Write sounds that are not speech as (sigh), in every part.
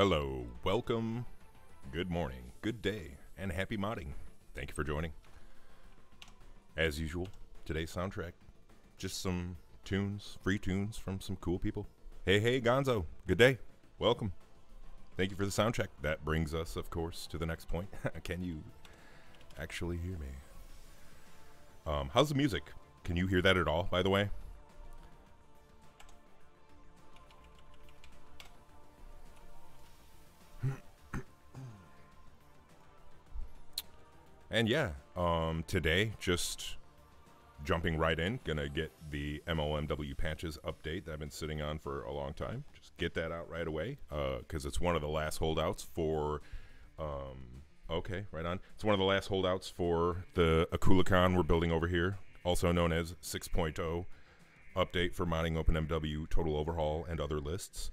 Hello, welcome, good morning, good day, and happy modding. Thank you for joining. As usual, today's soundtrack, just some tunes, free tunes from some cool people. Hey, hey, Gonzo, good day, welcome. Thank you for the soundtrack. That brings us, of course, to the next point. (laughs) Can you actually hear me? Um, how's the music? Can you hear that at all, by the way? And yeah, um, today, just jumping right in, gonna get the MOMW patches update that I've been sitting on for a long time. Just get that out right away, because it's one of the last holdouts for. Um, okay, right on. It's one of the last holdouts for the Akulakhan we're building over here, also known as 6.0 update for modding OpenMW, total overhaul, and other lists.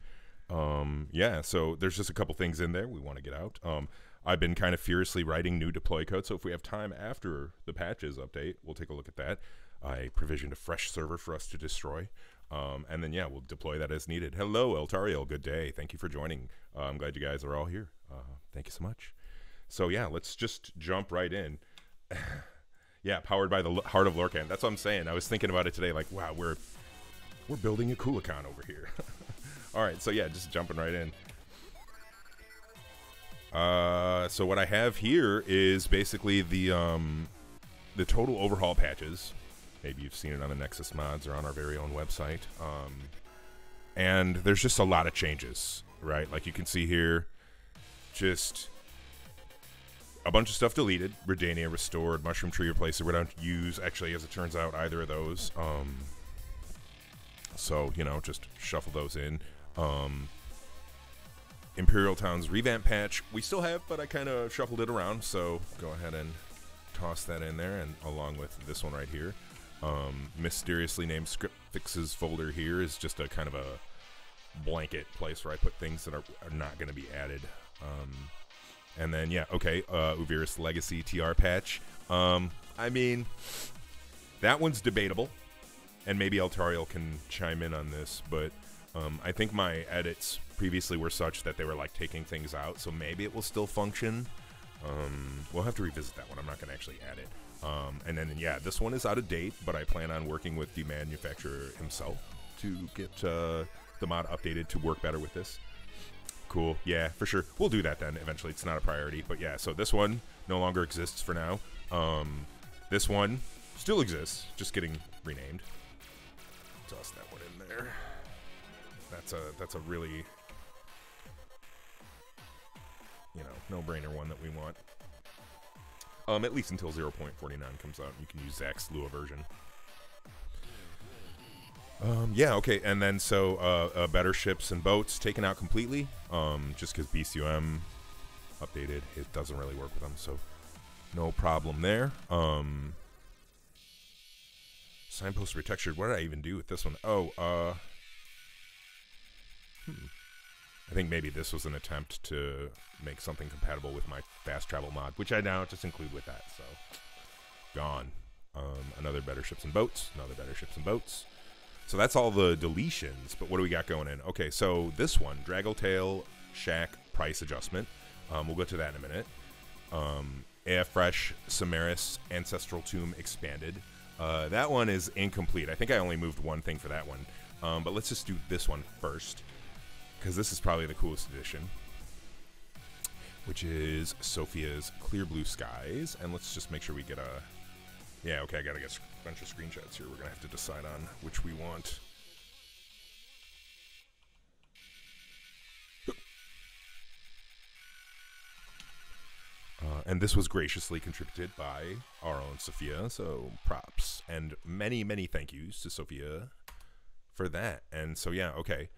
Um, yeah, so there's just a couple things in there we want to get out. Um, I've been kind of furiously writing new deploy code, so if we have time after the patches update, we'll take a look at that. I provisioned a fresh server for us to destroy. Um, and then, yeah, we'll deploy that as needed. Hello, Eltariel. Good day. Thank you for joining. Uh, I'm glad you guys are all here. Uh, thank you so much. So, yeah, let's just jump right in. (laughs) yeah, powered by the L- heart of Lorkhan. That's what I'm saying. I was thinking about it today, like, wow, we're we're building Akulakhan over here. (laughs) all right, so yeah, just jumping right in. Uh, so what I have here is basically the um, the total overhaul patches. Maybe you've seen it on the Nexus mods or on our very own website. Um, and there's just a lot of changes, right? Like you can see here, just a bunch of stuff deleted. Redania restored, Mushroom Tree replaced. We don't use actually, as it turns out, either of those. Um, so you know, just shuffle those in. Um, Imperial Town's revamp patch we still have, but I kind of shuffled it around. So go ahead and toss that in there, and along with this one right here. Um, mysteriously named script fixes folder here is just a kind of a blanket place where I put things that are, are not going to be added. Um, and then yeah, okay, uh, Uvirith's Legacy TR patch. Um, I mean, that one's debatable, and maybe Altariel can chime in on this, but um, I think my edits previously were such that they were like taking things out, so maybe it will still function. Um, we'll have to revisit that one. I'm not going to actually add it. Um, and then, yeah, this one is out of date, but I plan on working with the manufacturer himself to get uh, the mod updated to work better with this. Cool. Yeah, for sure. We'll do that then eventually. It's not a priority. But yeah, so this one no longer exists for now. Um, this one still exists, just getting renamed. Toss that one in there. That's a that's a really you know, no-brainer one that we want. Um, at least until 0.49 comes out. You can use Zach's Lua version. Um, yeah, okay, and then so uh, uh, better ships and boats taken out completely. Um, just because BCOM updated, it doesn't really work with them, so no problem there. Um, signpost retextured. What did I even do with this one? Oh, uh, hmm. I think maybe this was an attempt to make something compatible with my fast travel mod, which I now just include with that. So, gone. Um, another better ships and boats. Another better ships and boats. So that's all the deletions. But what do we got going in? Okay, so this one, Draggletail Shack price adjustment. Um, we'll go to that in a minute. Um, AF Fresh Samarys Ancestral Tomb expanded. Uh, that one is incomplete. I think I only moved one thing for that one. Um, but let's just do this one first because this is probably the coolest edition, which is Sophia's Clear Blue Skies. And let's just make sure we get a. Yeah, okay, I gotta get a bunch of screenshots here. We're gonna have to decide on which we want. (gasps) Uh, and this was graciously contributed by our own Sophia, so props and many, many thank yous to Sophia for that. And so, yeah, okay.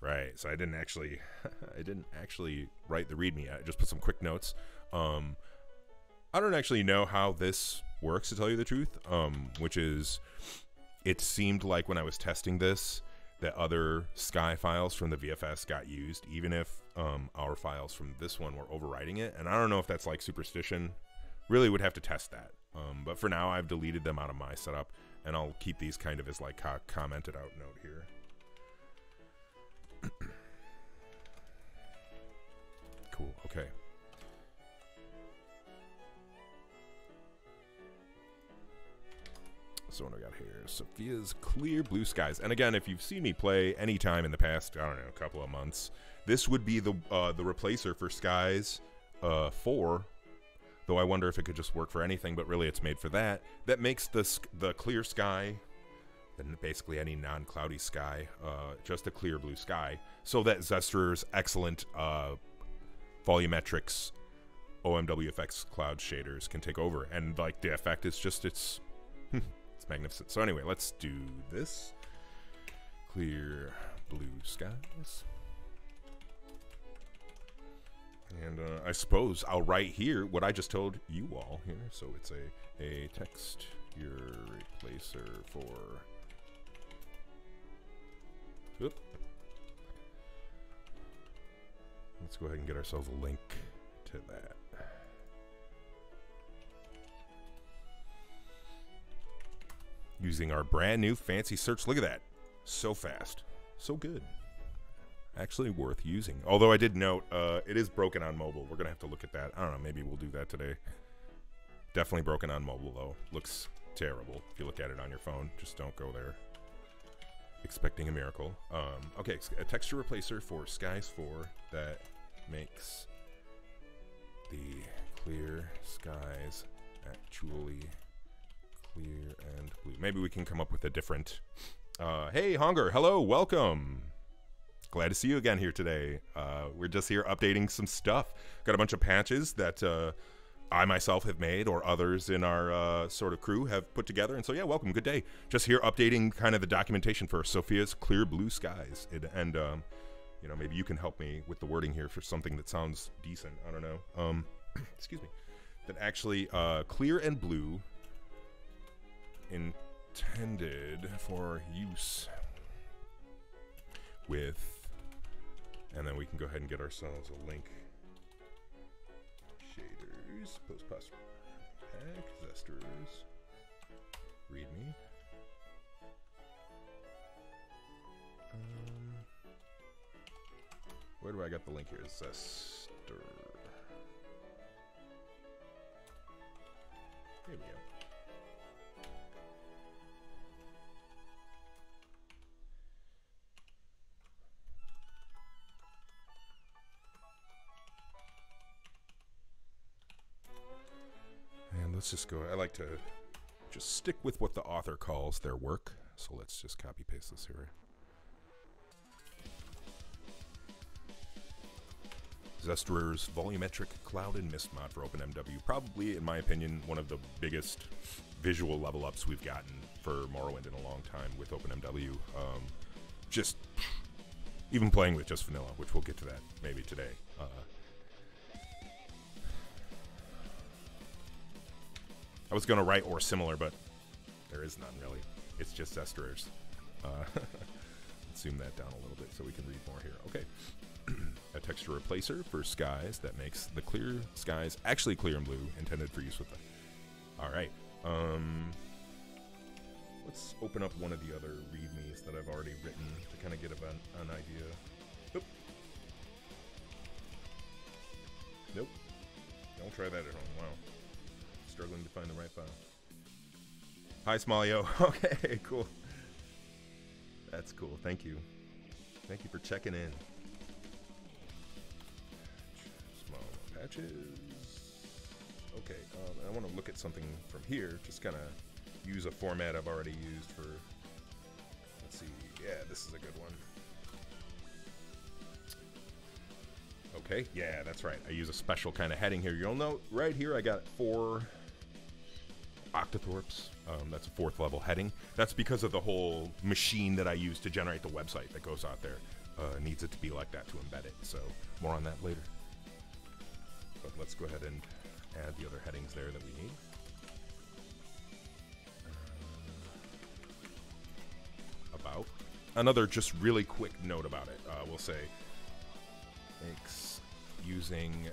Right. So I didn't actually, (laughs) I didn't actually write the README. I just put some quick notes. Um, I don't actually know how this works to tell you the truth. Um, which is, it seemed like when I was testing this that other Sky files from the VFS got used, even if um, our files from this one were overriding it. And I don't know if that's like superstition. Really would have to test that. Um, but for now, I've deleted them out of my setup, and I'll keep these kind of as like co- commented out note here. So what do I got here? Sophia's Clear Blue Skies. And again, if you've seen me play any time in the past, I don't know, a couple of months, this would be the uh, the replacer for Skies uh, 4. Though I wonder if it could just work for anything, but really it's made for that. That makes the the clear sky, and basically any non-cloudy sky, uh, just a clear blue sky. So that Zesterer's excellent uh, volumetrics OMWFX cloud shaders can take over. And like the effect is just it's it's magnificent. So anyway, let's do this. Clear blue skies. And uh, I suppose I'll write here what I just told you all here. So it's a, a text your replacer for. Oop. Let's go ahead and get ourselves a link to that. Using our brand new fancy search. Look at that. So fast. So good actually worth using. Although I did note uh, it is broken on mobile. We're gonna have to look at that. I don't know. Maybe we'll do that today. Definitely broken on mobile though. Looks terrible if you look at it on your phone. Just don't go there expecting a miracle. Um, okay, a texture replacer for Skies 4 that makes the clear skies actually clear and blue. Maybe we can come up with a different. Uh, hey, Hunger, hello, welcome glad to see you again here today. Uh, we're just here updating some stuff. Got a bunch of patches that uh, I myself have made, or others in our uh, sort of crew have put together. And so, yeah, welcome. Good day. Just here updating kind of the documentation for Sophia's Clear Blue Skies. It, and, um, you know, maybe you can help me with the wording here for something that sounds decent. I don't know. Um, (clears throat) excuse me. That actually uh, clear and blue intended for use with and then we can go ahead and get ourselves a link. Shaders, post pack, zesters, readme. Um, where do I get the link here? Zester. Here we go. Let's just go. I like to just stick with what the author calls their work. So let's just copy paste this here. Zesterer's volumetric cloud and mist mod for OpenMW. Probably, in my opinion, one of the biggest visual level ups we've gotten for Morrowind in a long time with OpenMW. Um, just even playing with just vanilla, which we'll get to that maybe today. Uh, I was going to write or similar, but there is none really. It's just Zesterers. Uh, (laughs) zoom that down a little bit so we can read more here. Okay. (clears throat) a texture replacer for skies that makes the clear skies actually clear and blue, intended for use with them. All right. Um, let's open up one of the other readmes that I've already written to kind of get an, an idea. Nope. Nope. Don't try that at home. Wow struggling to find the right file. Hi, Smallio. (laughs) Okay, cool. That's cool. Thank you. Thank you for checking in. Small patches. Okay, um, I want to look at something from here. Just kind of use a format I've already used for. Let's see. Yeah, this is a good one. Okay, yeah, that's right. I use a special kind of heading here. You'll note right here I got four Octothorpes. Um, that's a fourth level heading. That's because of the whole machine that I use to generate the website that goes out there. Uh, needs it to be like that to embed it. So more on that later. But let's go ahead and add the other headings there that we need. Uh, about. Another just really quick note about it. Uh, we'll say makes using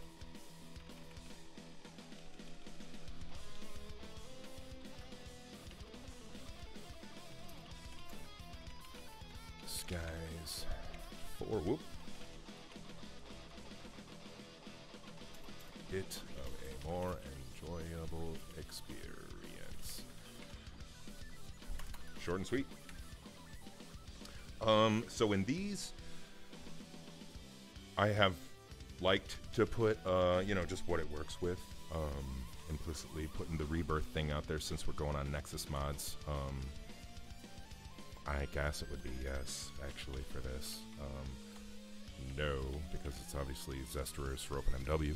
for whoop it of a more enjoyable experience. short and sweet. Um, so in these, I have liked to put, uh, you know, just what it works with. Um, implicitly putting the rebirth thing out there since we're going on Nexus mods. Um, I guess it would be yes, actually, for this. Um, no, because it's obviously Zesters for OpenMW.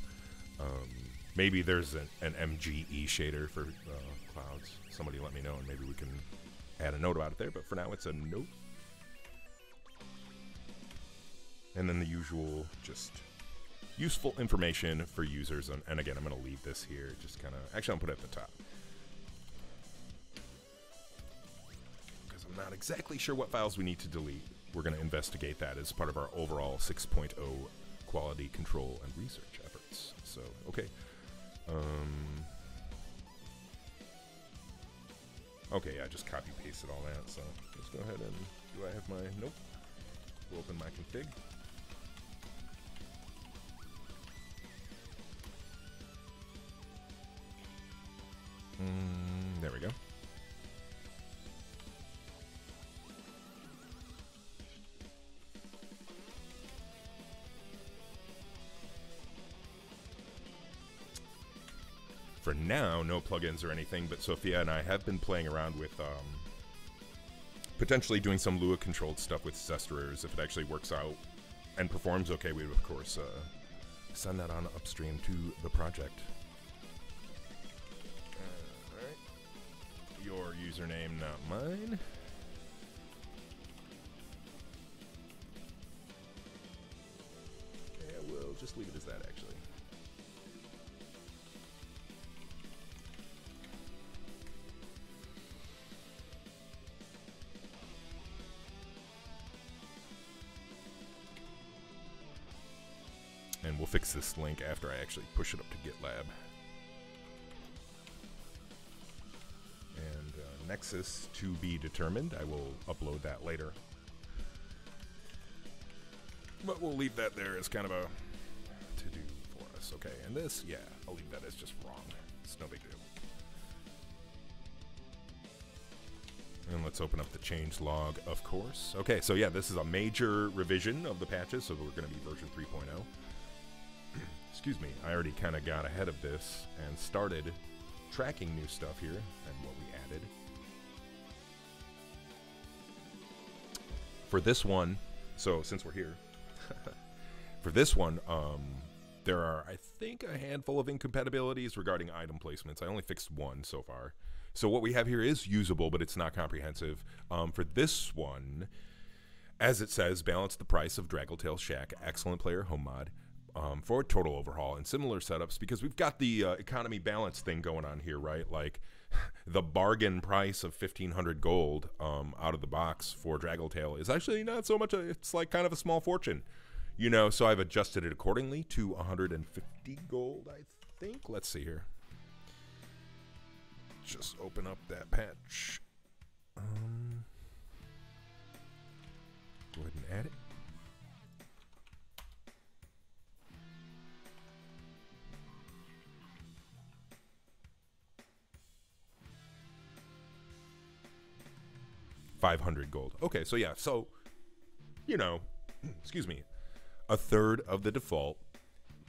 Um, maybe there's an, an, MGE shader for uh, clouds. Somebody let me know, and maybe we can add a note about it there. But for now, it's a note. And then the usual, just useful information for users. And, and again, I'm going to leave this here. Just kind of, actually, to put it at the top. I'm not exactly sure what files we need to delete. We're going to investigate that as part of our overall 6.0 quality control and research efforts. So, okay. Um, okay, I just copy pasted all that. So let's go ahead and do I have my nope? We'll open my config. Mm, there we go. For now, no plugins or anything, but Sophia and I have been playing around with um, potentially doing some Lua controlled stuff with Zesterers if it actually works out and performs okay. We would, of course, uh, send that on upstream to the project. your username, not mine. This link after I actually push it up to GitLab. And uh, Nexus to be determined. I will upload that later. But we'll leave that there as kind of a to-do for us. Okay, and this, yeah, I'll leave that as just wrong. It's no big deal. And let's open up the change log, of course. Okay, so yeah, this is a major revision of the patches, so we're going to be version 3.0. Excuse me, I already kind of got ahead of this and started tracking new stuff here and what we added. for this one, so since we're here, (laughs) for this one, um, there are, I think, a handful of incompatibilities regarding item placements. I only fixed one so far. So what we have here is usable, but it's not comprehensive. Um, for this one, as it says, balance the price of Draggletail Shack, excellent player home mod, um, for a total overhaul and similar setups because we've got the uh, economy balance thing going on here, right? Like (laughs) the bargain price of 1500 gold um, out of the box for Draggletail is actually not so much, a, it's like kind of a small fortune, you know, so I've adjusted it accordingly to 150 gold, I think. Let's see here. Just open up that patch. Um, go ahead and add it. 500 gold. Okay, so yeah, so, you know, (clears throat) excuse me, a third of the default.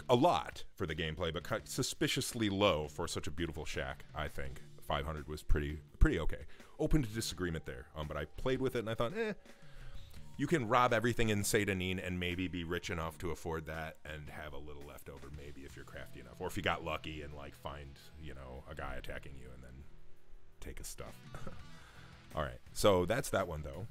A lot for the gameplay, but suspiciously low for such a beautiful shack, I think. 500 was pretty pretty okay. Open to disagreement there, um, but I played with it and I thought, eh, you can rob everything in Seyda-Neen and maybe be rich enough to afford that and have a little left over, maybe if you're crafty enough, or if you got lucky and like find you know a guy attacking you and then take his stuff. (laughs) All right, so that's that one though.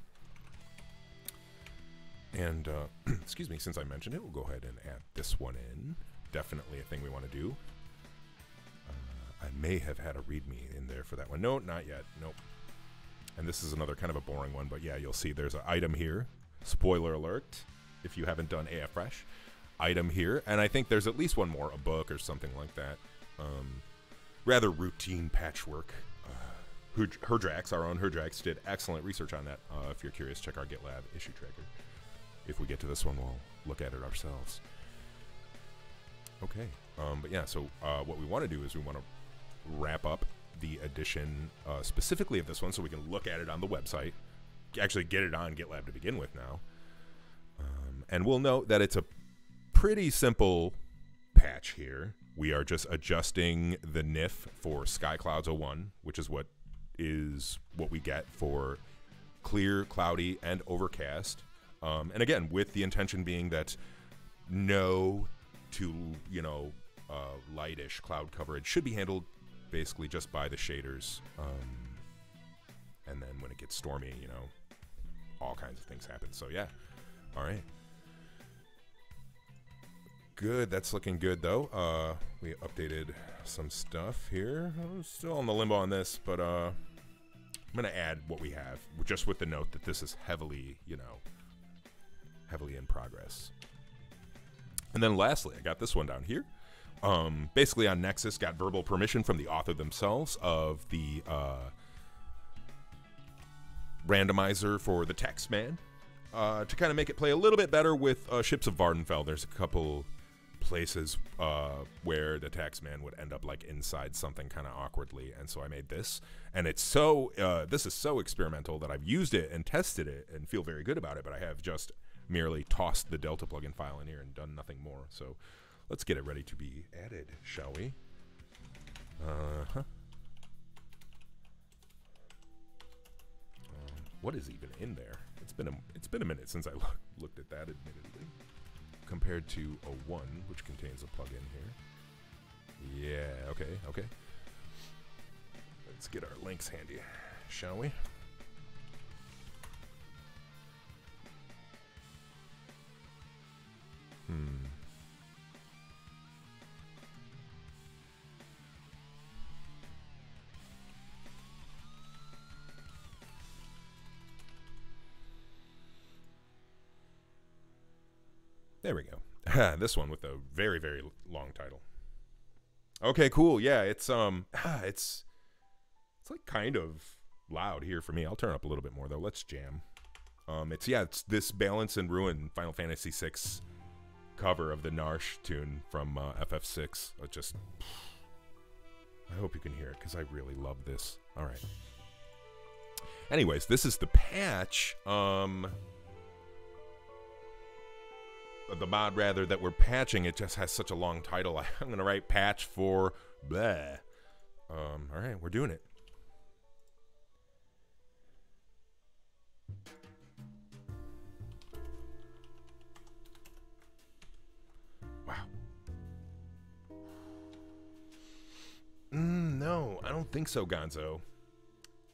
And uh, (clears throat) excuse me, since I mentioned it, we'll go ahead and add this one in. Definitely a thing we want to do. Uh, I may have had a README in there for that one. No, not yet. Nope. And this is another kind of a boring one, but yeah, you'll see there's an item here. Spoiler alert, if you haven't done AFFresh. Item here, and I think there's at least one more, a book or something like that. Um, rather routine patchwork Herdrax, our own Herdrax, did excellent research on that. Uh, if you're curious, check our GitLab issue tracker. If we get to this one, we'll look at it ourselves. Okay, um, but yeah, so uh, what we want to do is we want to wrap up the edition uh, specifically of this one, so we can look at it on the website. Actually, get it on GitLab to begin with now. Um, and we'll note that it's a pretty simple patch here. We are just adjusting the NIF for SkyClouds 01, which is what is what we get for clear, cloudy, and overcast. Um, and again, with the intention being that no to you know uh, lightish cloud coverage should be handled basically just by the shaders. Um, and then when it gets stormy, you know, all kinds of things happen. So yeah, all right. Good, that's looking good though. Uh, we updated some stuff here. I'm still on the limbo on this, but uh, I'm gonna add what we have, just with the note that this is heavily, you know, heavily in progress. And then lastly, I got this one down here. Um, basically on Nexus, got verbal permission from the author themselves of the uh, randomizer for the Taxman uh, to kind of make it play a little bit better with uh, Ships of Vvardenfell. There's a couple places uh, where the taxman would end up like inside something kind of awkwardly and so i made this. And it's so uh, this is so experimental that i've used it and tested it and feel very good about it but i have just merely tossed the delta plugin file in here and done nothing more. So let's get it ready to be added shall we? Uh-huh. Um, what is even in there? It's been a it's been a minute since i look, (laughs) looked at that admittedly compared to a 1, which contains a plugin here. Yeah, okay, okay. Let's get our links handy, shall we? Hmm. There we go. (laughs) this one with a very very long title. Okay, cool. Yeah, it's um (sighs) it's it's like kind of loud here for me. I'll turn up a little bit more though. Let's jam. Um it's yeah, it's this Balance and Ruin Final Fantasy 6 cover of the Narshe tune from uh, FF6. It just (sighs) I hope you can hear it cuz I really love this. All right. Anyways, this is the patch. Um the mod rather that we're patching it just has such a long title. (laughs) I'm gonna write patch for blah. Um, all right, we're doing it. Wow. Mm, no, I don't think so, Gonzo.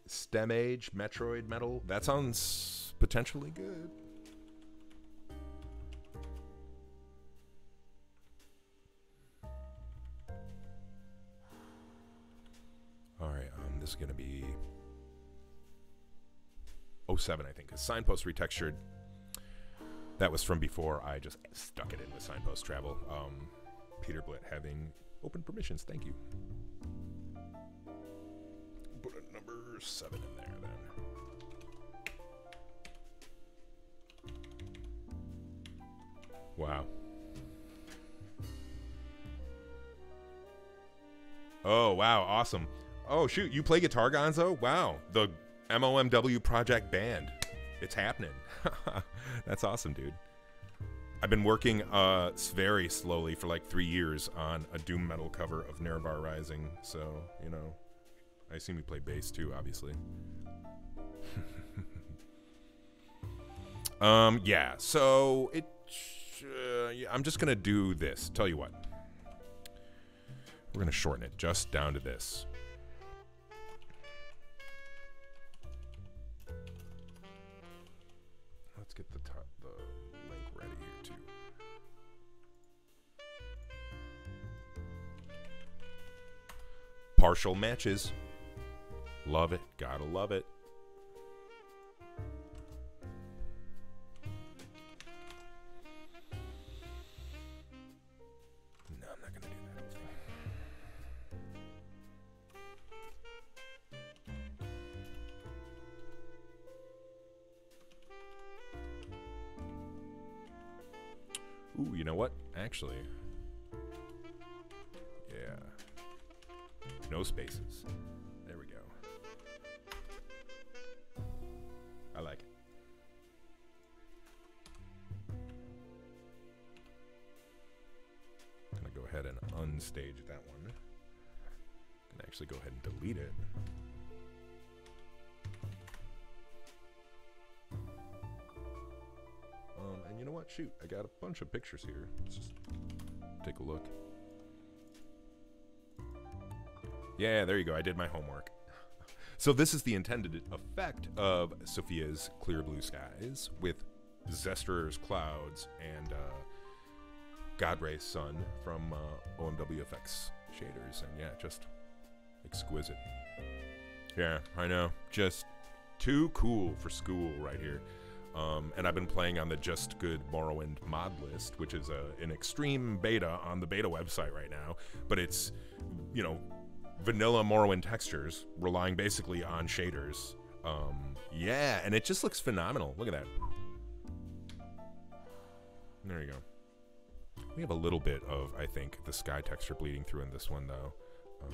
Stemage, Metroid Metal. That sounds potentially good. Going to be 07, I think, because Signpost retextured. That was from before I just stuck it in with Signpost Travel. Um, Peter Blitt having open permissions. Thank you. Put a number 7 in there then. Wow. Oh, wow. Awesome. Oh shoot, you play guitar, Gonzo? Wow, the MOMW Project Band. It's happening. (laughs) That's awesome, dude. I've been working uh, very slowly for like three years on a doom metal cover of Nerevar Rising, so you know, I assume you play bass too, obviously. (laughs) um, yeah. So it, uh, yeah, I'm just gonna do this. Tell you what, we're gonna shorten it just down to this. Partial matches. Love it. Gotta love it. Ooh, you know what? Actually, no spaces. There we go. I like it. I'm gonna go ahead and unstage that one. I'm gonna actually go ahead and delete it. Um, and you know what? Shoot, I got a bunch of pictures here. Let's just take a look. Yeah, there you go. I did my homework. (laughs) So this is the intended effect of Sophia's clear blue skies with Zester's clouds and uh, Godray's sun from uh, OMWFX shaders, and yeah, just exquisite. Yeah, I know. Just too cool for school right here. Um, and I've been playing on the Just Good Morrowind mod list, which is a, an extreme beta on the beta website right now. But it's, you know, vanilla Morrowind textures, relying basically on shaders. Um, yeah, and it just looks phenomenal. Look at that. There you go. We have a little bit of, I think, the sky texture bleeding through in this one, though. Um,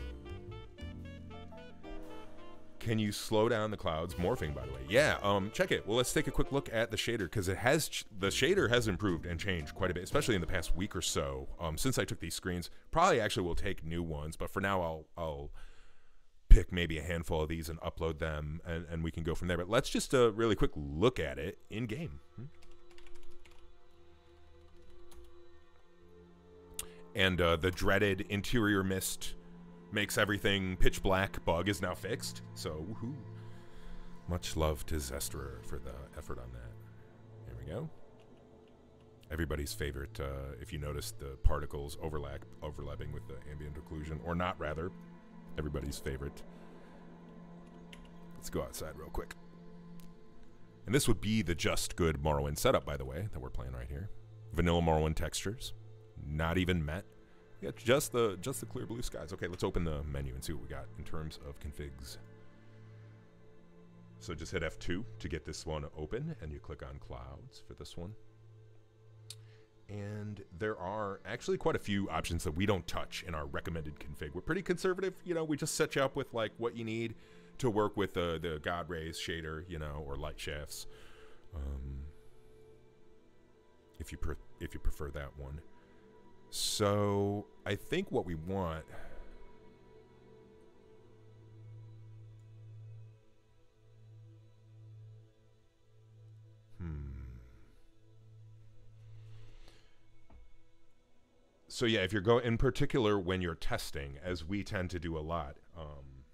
can you slow down the clouds morphing? By the way, yeah. Um, check it. Well, let's take a quick look at the shader because it has the shader has improved and changed quite a bit, especially in the past week or so. Um, since I took these screens, probably actually will take new ones, but for now I'll I'll pick maybe a handful of these and upload them, and, and we can go from there. But let's just uh, really quick look at it in game. Hmm? And uh, the dreaded interior mist makes everything pitch black bug is now fixed. So, woohoo. Much love to Zesterer for the effort on that. There we go. Everybody's favorite, uh, if you notice the particles overlap overlapping with the ambient occlusion, or not rather, everybody's favorite. Let's go outside real quick. And this would be the just good Morrowind setup, by the way, that we're playing right here. Vanilla Morrowind textures, not even met. Yeah, just the just the clear blue skies. Okay, let's open the menu and see what we got in terms of configs. So just hit F2 to get this one open, and you click on clouds for this one. And there are actually quite a few options that we don't touch in our recommended config. We're pretty conservative, you know. We just set you up with like what you need to work with the the God rays shader, you know, or light shafts. Um, if you if you prefer that one. So I think what we want. Hmm. So yeah, if you're going in particular when you're testing, as we tend to do a lot, um,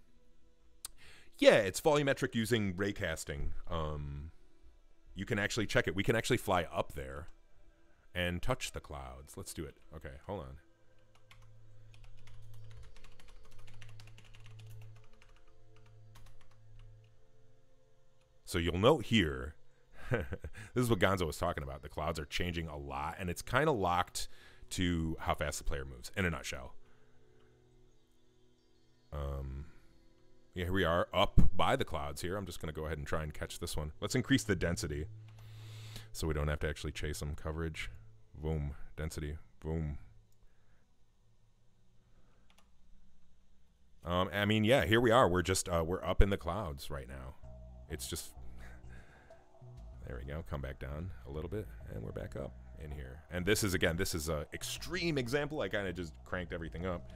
yeah, it's volumetric using raycasting. Um, you can actually check it. We can actually fly up there and touch the clouds. Let's do it. Okay, hold on. So you'll note here, (laughs) this is what Gonzo was talking about. The clouds are changing a lot, and it's kind of locked to how fast the player moves, in a nutshell. Um, yeah, here we are up by the clouds here. I'm just going to go ahead and try and catch this one. Let's increase the density so we don't have to actually chase them. Coverage. Boom. Density. Boom. Um, I mean, yeah, here we are. We're just uh, we're up in the clouds right now. It's just there we go. Come back down a little bit, and we're back up in here. And this is again, this is an extreme example. I kind of just cranked everything up.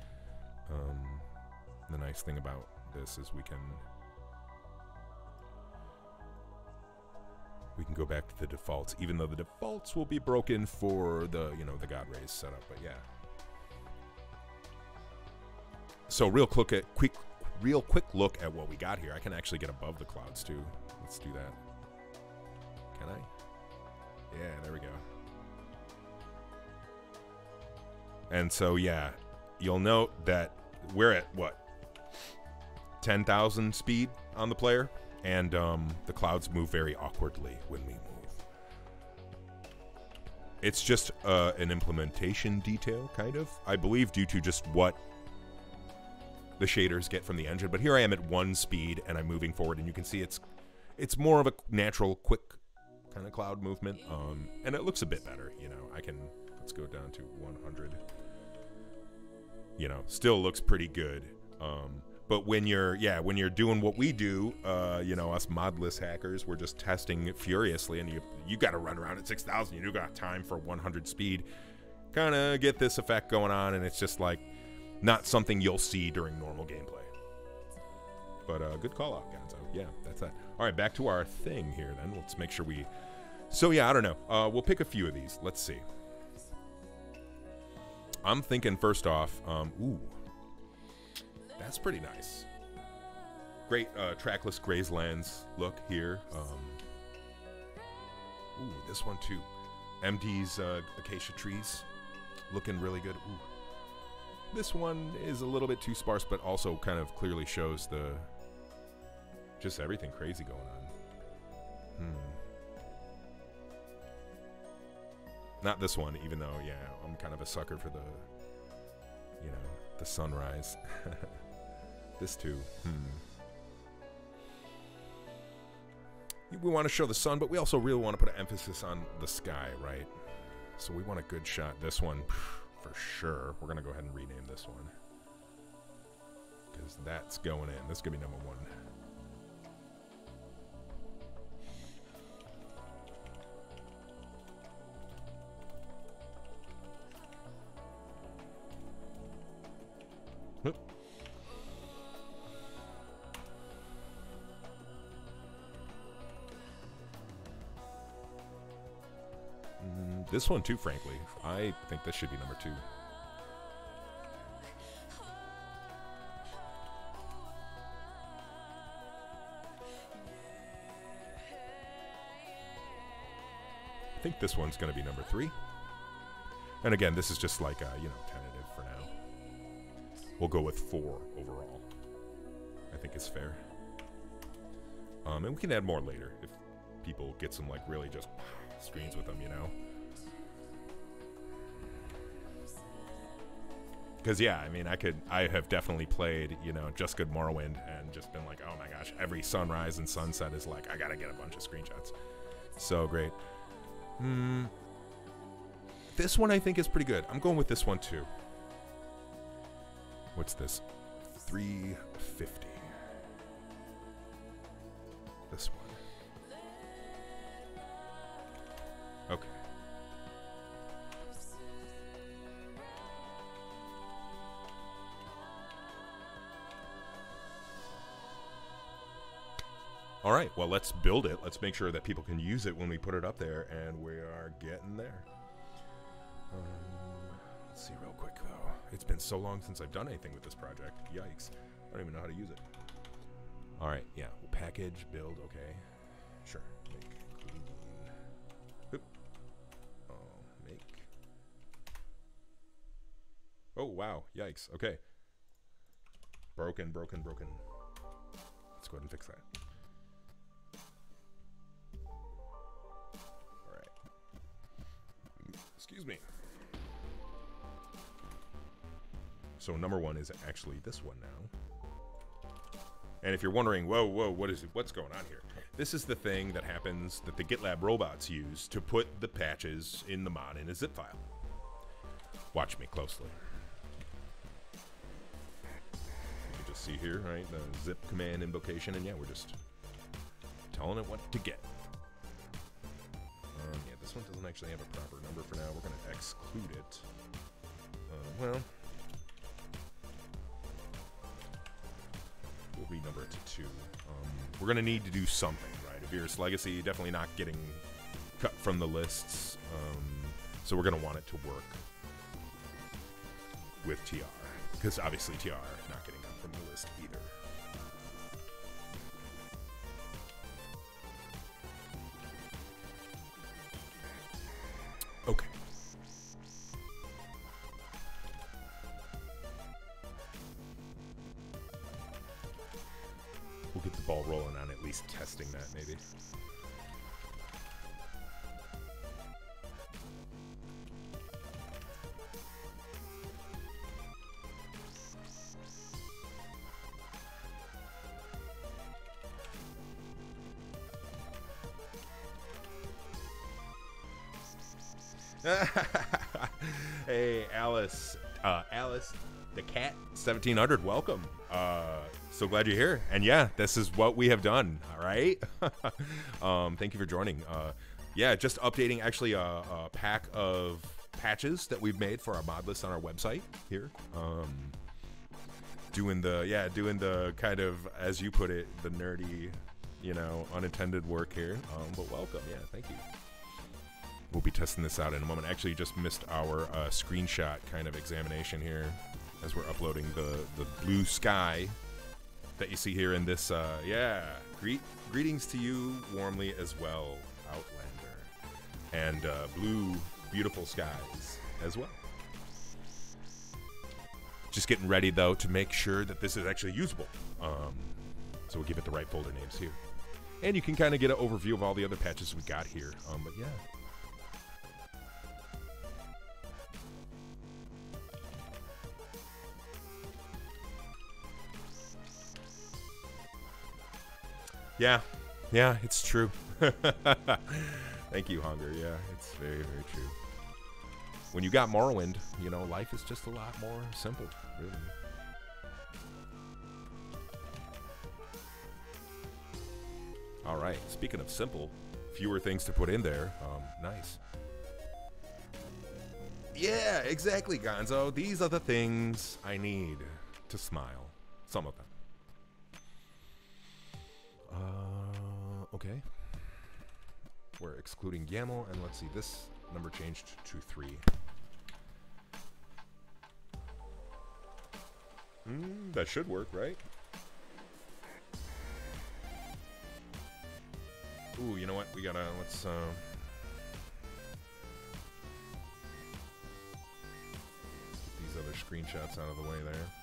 Um, the nice thing about this is we can we can go back to the defaults, even though the defaults will be broken for the, you know, the God Rays setup, but yeah. So real quick quick real quick look at what we got here. I can actually get above the clouds too. Let's do that. Can I? Yeah, there we go. And so yeah, you'll note that we're at what? 10,000 speed on the player and um, the clouds move very awkwardly when we move. It's just uh, an implementation detail, kind of, I believe, due to just what the shaders get from the engine. But here I am at one speed, and I'm moving forward, and you can see it's it's more of a natural, quick kind of cloud movement, um, and it looks a bit better. You know, I can let's go down to 100. You know, still looks pretty good. Um, but when you're, yeah, when you're doing what we do, uh, you know, us modless hackers, we're just testing furiously, and you you got to run around at six thousand. You do got time for 100 speed. kind of get this effect going on, and it's just like not something you'll see during normal gameplay. But uh, good call out, Gonzo. Yeah, that's that. All right, back to our thing here then. Let's make sure we. So yeah, I don't know. Uh, we'll pick a few of these. Let's see. I'm thinking first off, um, ooh, that's pretty nice. Great uh, trackless Grazelands look here. Um, ooh, this one too. MD's uh, acacia trees looking really good. Ooh. This one is a little bit too sparse, but also kind of clearly shows the just everything crazy going on. Hmm. Not this one, even though, yeah, I'm kind of a sucker for the, you know, the sunrise. (laughs) this too. Hmm. We want to show the sun, but we also really want to put an emphasis on the sky, right? So we want a good shot. This one, (sighs) for sure. We're going to go ahead and rename this one. Because that's going in. This to be number one. This one too, frankly. I think this should be number two. I think this one's going to be number three. And again, this is just like a, you know, tentative for now. We'll go with four overall. I think is fair. Um, and we can add more later if people get some like really just (sighs) screens with them, you know. Because yeah, I mean, I could, I have definitely played, you know, just good Morrowind and just been like, oh my gosh, every sunrise and sunset is like, I gotta get a bunch of screenshots. So great. Hmm. This one I think is pretty good. I'm going with this one too. What's this? 350. Right, well, let's build it. Let's make sure that people can use it when we put it up there, and we are getting there. Um, let's see real quick, though. It's been so long since I've done anything with this project. Yikes. I don't even know how to use it. All right, yeah. Package, build, okay. Sure. Make. Oh, make. Oh, wow. Yikes. Okay. Broken, broken, broken. Let's go ahead and fix that. Excuse me. So number one is actually this one now. And if you're wondering, whoa, whoa, what is it? What's going on here? This is the thing that happens that the GitLab robots use to put the patches in the mod in a zip file. Watch me closely. You can just see here, right, the zip command invocation, and yeah, we're just telling it what to get. This one doesn't actually have a proper number for now. We're going to exclude it. Uh, well, we'll renumber it to two. Um, we're going to need to do something, right? Uvirith's Legacy, definitely not getting cut from the lists. Um, so we're going to want it to work with TR. Because obviously TR not getting cut from the list either. 1700, welcome. Uh, so glad you're here. And yeah, this is what we have done. All right. (laughs) um, thank you for joining. Uh, yeah, just updating actually a, a pack of patches that we've made for our mod list on our website here. Um, doing the yeah, doing the kind of as you put it, the nerdy, you know, unintended work here. Um, but welcome, yeah, thank you. We'll be testing this out in a moment. Actually, just missed our uh, screenshot kind of examination here as we're uploading the the blue sky that you see here in this. Uh, yeah, greet greetings to you warmly as well, Outlander, and uh, blue beautiful skies as well. Just getting ready though to make sure that this is actually usable. Um, so we'll give it the right folder names here, and you can kind of get an overview of all the other patches we got here. Um, but yeah. Yeah, yeah, it's true. (laughs) Thank you, Hunger. Yeah, it's very, very true. When you got Morrowind, you know, life is just a lot more simple, really. All right, speaking of simple, fewer things to put in there. Um, nice. Yeah, exactly, Gonzo. These are the things I need to smile. Some of them. Uh, okay. We're excluding YAML, and let's see, this number changed to three. Mm, that should work, right? Ooh, you know what? We gotta, let's, uh... Get these other screenshots out of the way there.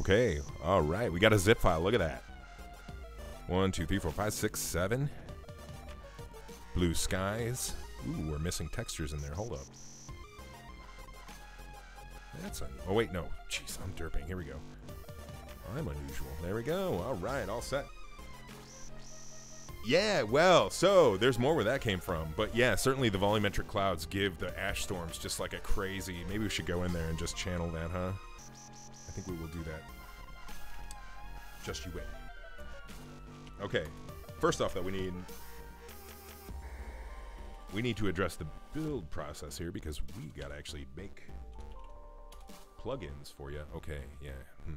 Okay, all right. We got a zip file. Look at that. One, two, three, four, five, six, seven. Blue skies. Ooh, we're missing textures in there. Hold up. That's un- oh wait, no. Jeez, I'm derping. Here we go. I'm unusual. There we go. All right, all set. Yeah, well, so there's more where that came from. But yeah, certainly the volumetric clouds give the ash storms just like a crazy. Maybe we should go in there and just channel that, huh? I think we will do that. Just you wait. Okay. First off, though, we need we need to address the build process here because we gotta actually make plugins for you. Okay, yeah. Hmm.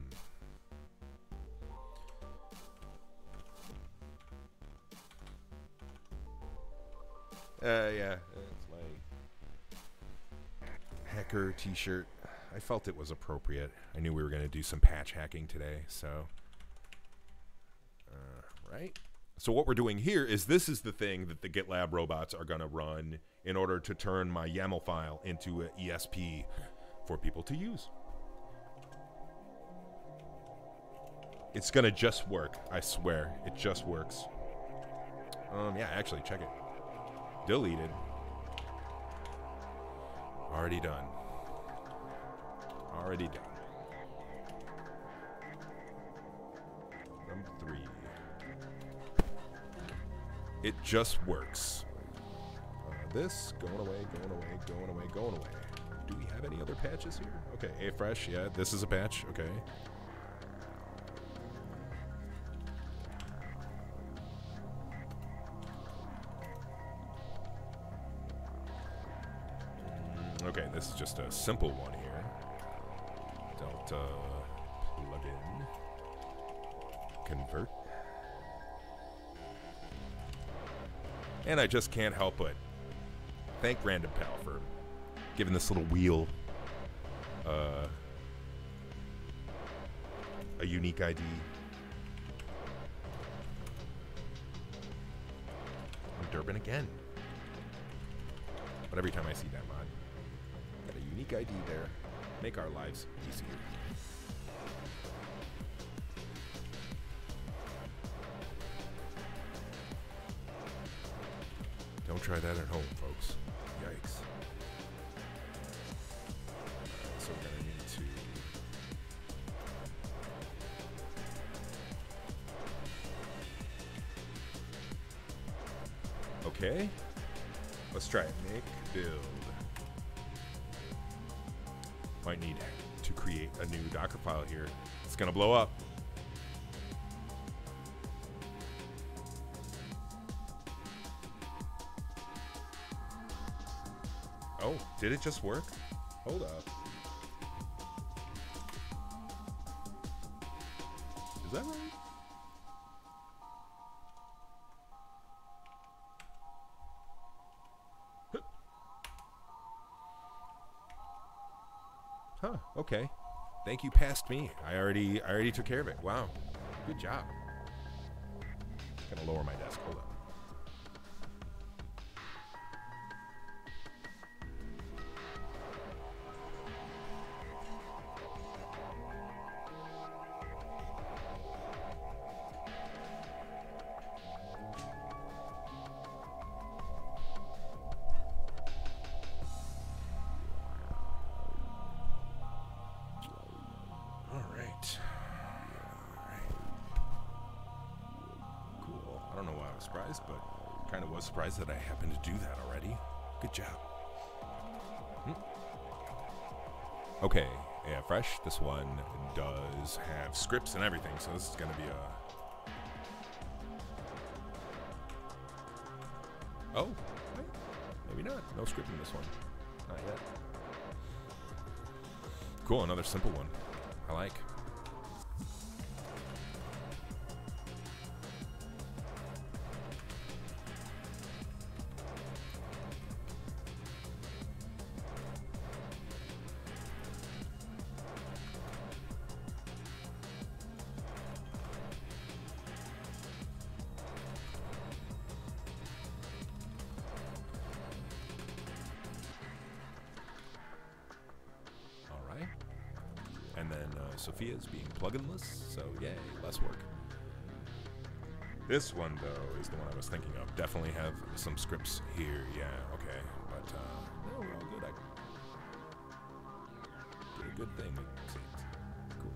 Uh, yeah, it's my hacker t-shirt. I felt it was appropriate. I knew we were going to do some patch hacking today, so... Uh, right? So what we're doing here is this is the thing that the GitLab robots are going to run in order to turn my YAML file into an ESP for people to use. It's going to just work. I swear. It just works. Um, yeah, actually, check it. Deleted. Already done. Already done. Number three. It just works. Uh, this, going away, going away, going away, going away. Do we have any other patches here? Okay, AFFresh, yeah, this is a patch, okay. Mm, Okay, this is just a simple one here. And I just can't help but thank Random Pal for giving this little wheel uh, a unique ID. I'm Durbin again. But every time I see that mod, got a unique ID there. Make our lives easier. Try that at home, folks. Yikes. So we're gonna need to. Okay. Let's try it. Make build. Might need to create a new Docker file here. It's gonna blow up. It just work? Hold up. Is that right? Huh, okay. Thank you past me. I already I already took care of it. Wow. Good job. I'm Gonna lower my desk. Hold up. Have and everything, so this is gonna be a. Oh, maybe not. No script in this one. Not yet. Cool, another simple one. Pluginless, so yay, less work. This one, though, is the one I was thinking of. Definitely have some scripts here, yeah, okay. But, uh, no, we're all good. I did a good thing. Cool.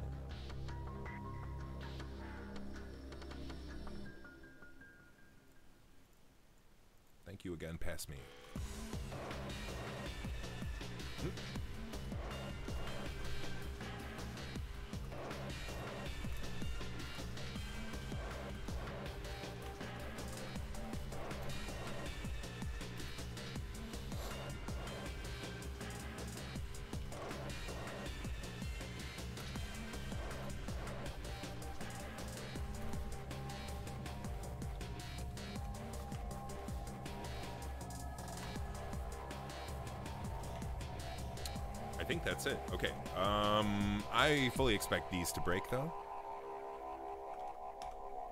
Thank you again, pass me. Think that's it. Okay. Um, I fully expect these to break, though.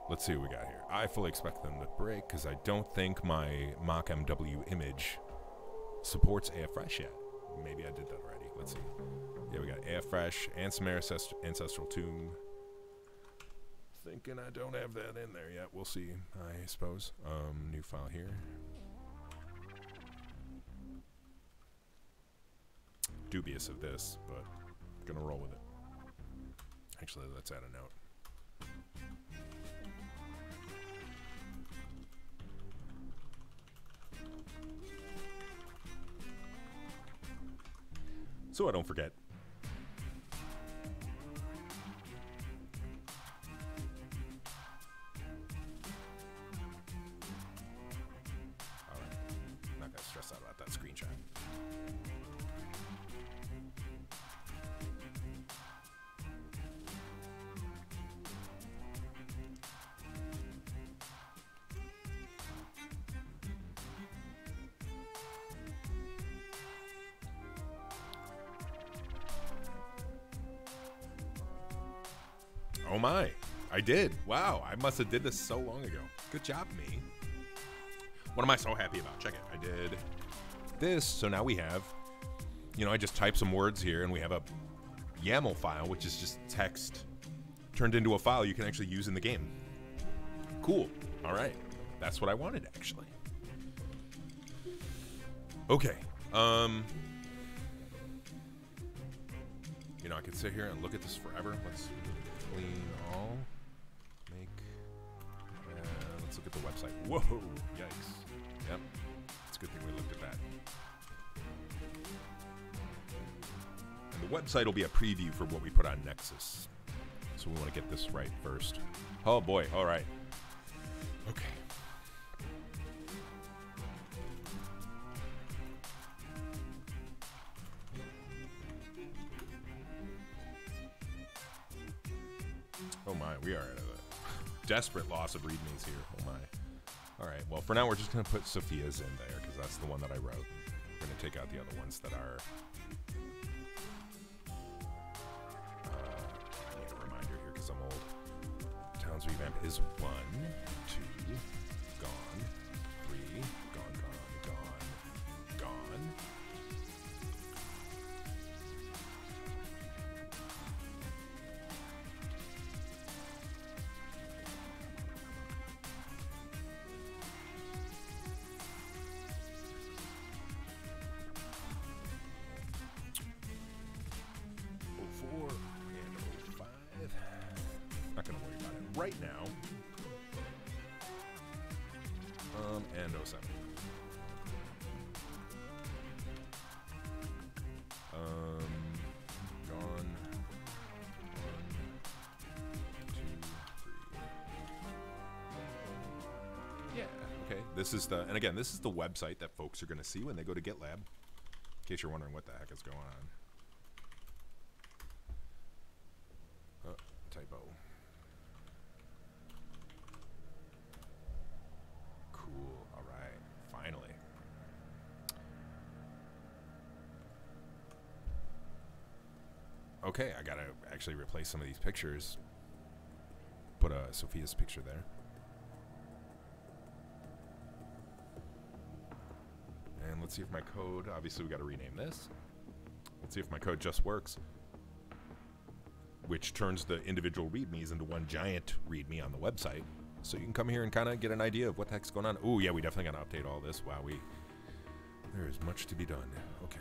Let's see what we got here. I fully expect them to break because I don't think my MOMW image supports AFFresh yet. Maybe I did that already. Let's see. Yeah, we got AFFresh and some Ancest- Ancestral Tomb. Thinking I don't have that in there yet. We'll see, I suppose. Um, new file here. Dubious of this, but gonna roll with it. Actually, let's add a note. So I don't forget. Did. Wow. I must have did this so long ago. Good job, me. What am I so happy about? Check it. I did this. So now we have, you know, I just type some words here and we have a YAML file, which is just text turned into a file you can actually use in the game. Cool. All right. That's what I wanted, actually. Okay. Um, you know, I could sit here and look at this forever. Let's clean all. The website. Whoa! Yikes. Yep. It's a good thing we looked at that. And the website will be a preview for what we put on Nexus. So we want to get this right first. Oh boy. All right. Okay. Desperate loss of readmes here. Oh my. All right. Well, for now, we're just going to put Sophia's in there because that's the one that I wrote. We're going to take out the other ones that are. Uh, I need a reminder here because I'm old. Towns revamp is one, two, This is the, and again, this is the website that folks are going to see when they go to GitLab. In case you're wondering what the heck is going on. Oh, typo. Cool. All right. Finally. Okay, I gotta actually replace some of these pictures. Put a Sophia's picture there. Let's see if my code. Obviously, we got to rename this. Let's see if my code just works. Which turns the individual readmes into one giant readme on the website. So you can come here and kind of get an idea of what the heck's going on. Oh, yeah, we definitely got to update all this. Wow, we. There is much to be done. Okay.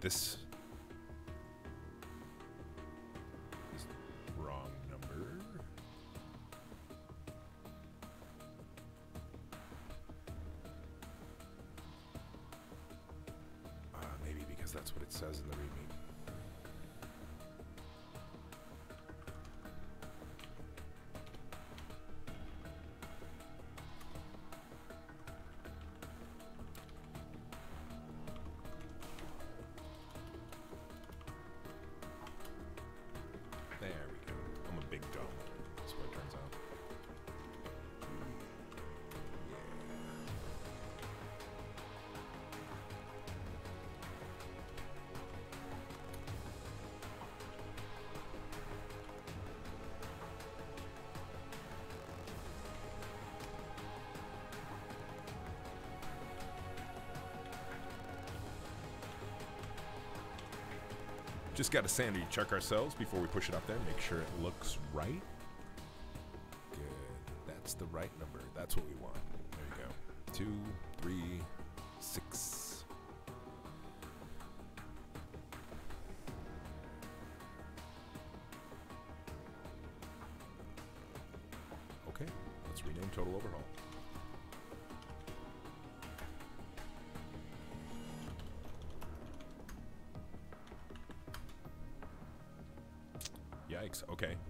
This. Got to sanity check ourselves before we push it up there. Make sure it looks right. Good. That's the right number. That's what we want. There you go. Two, three,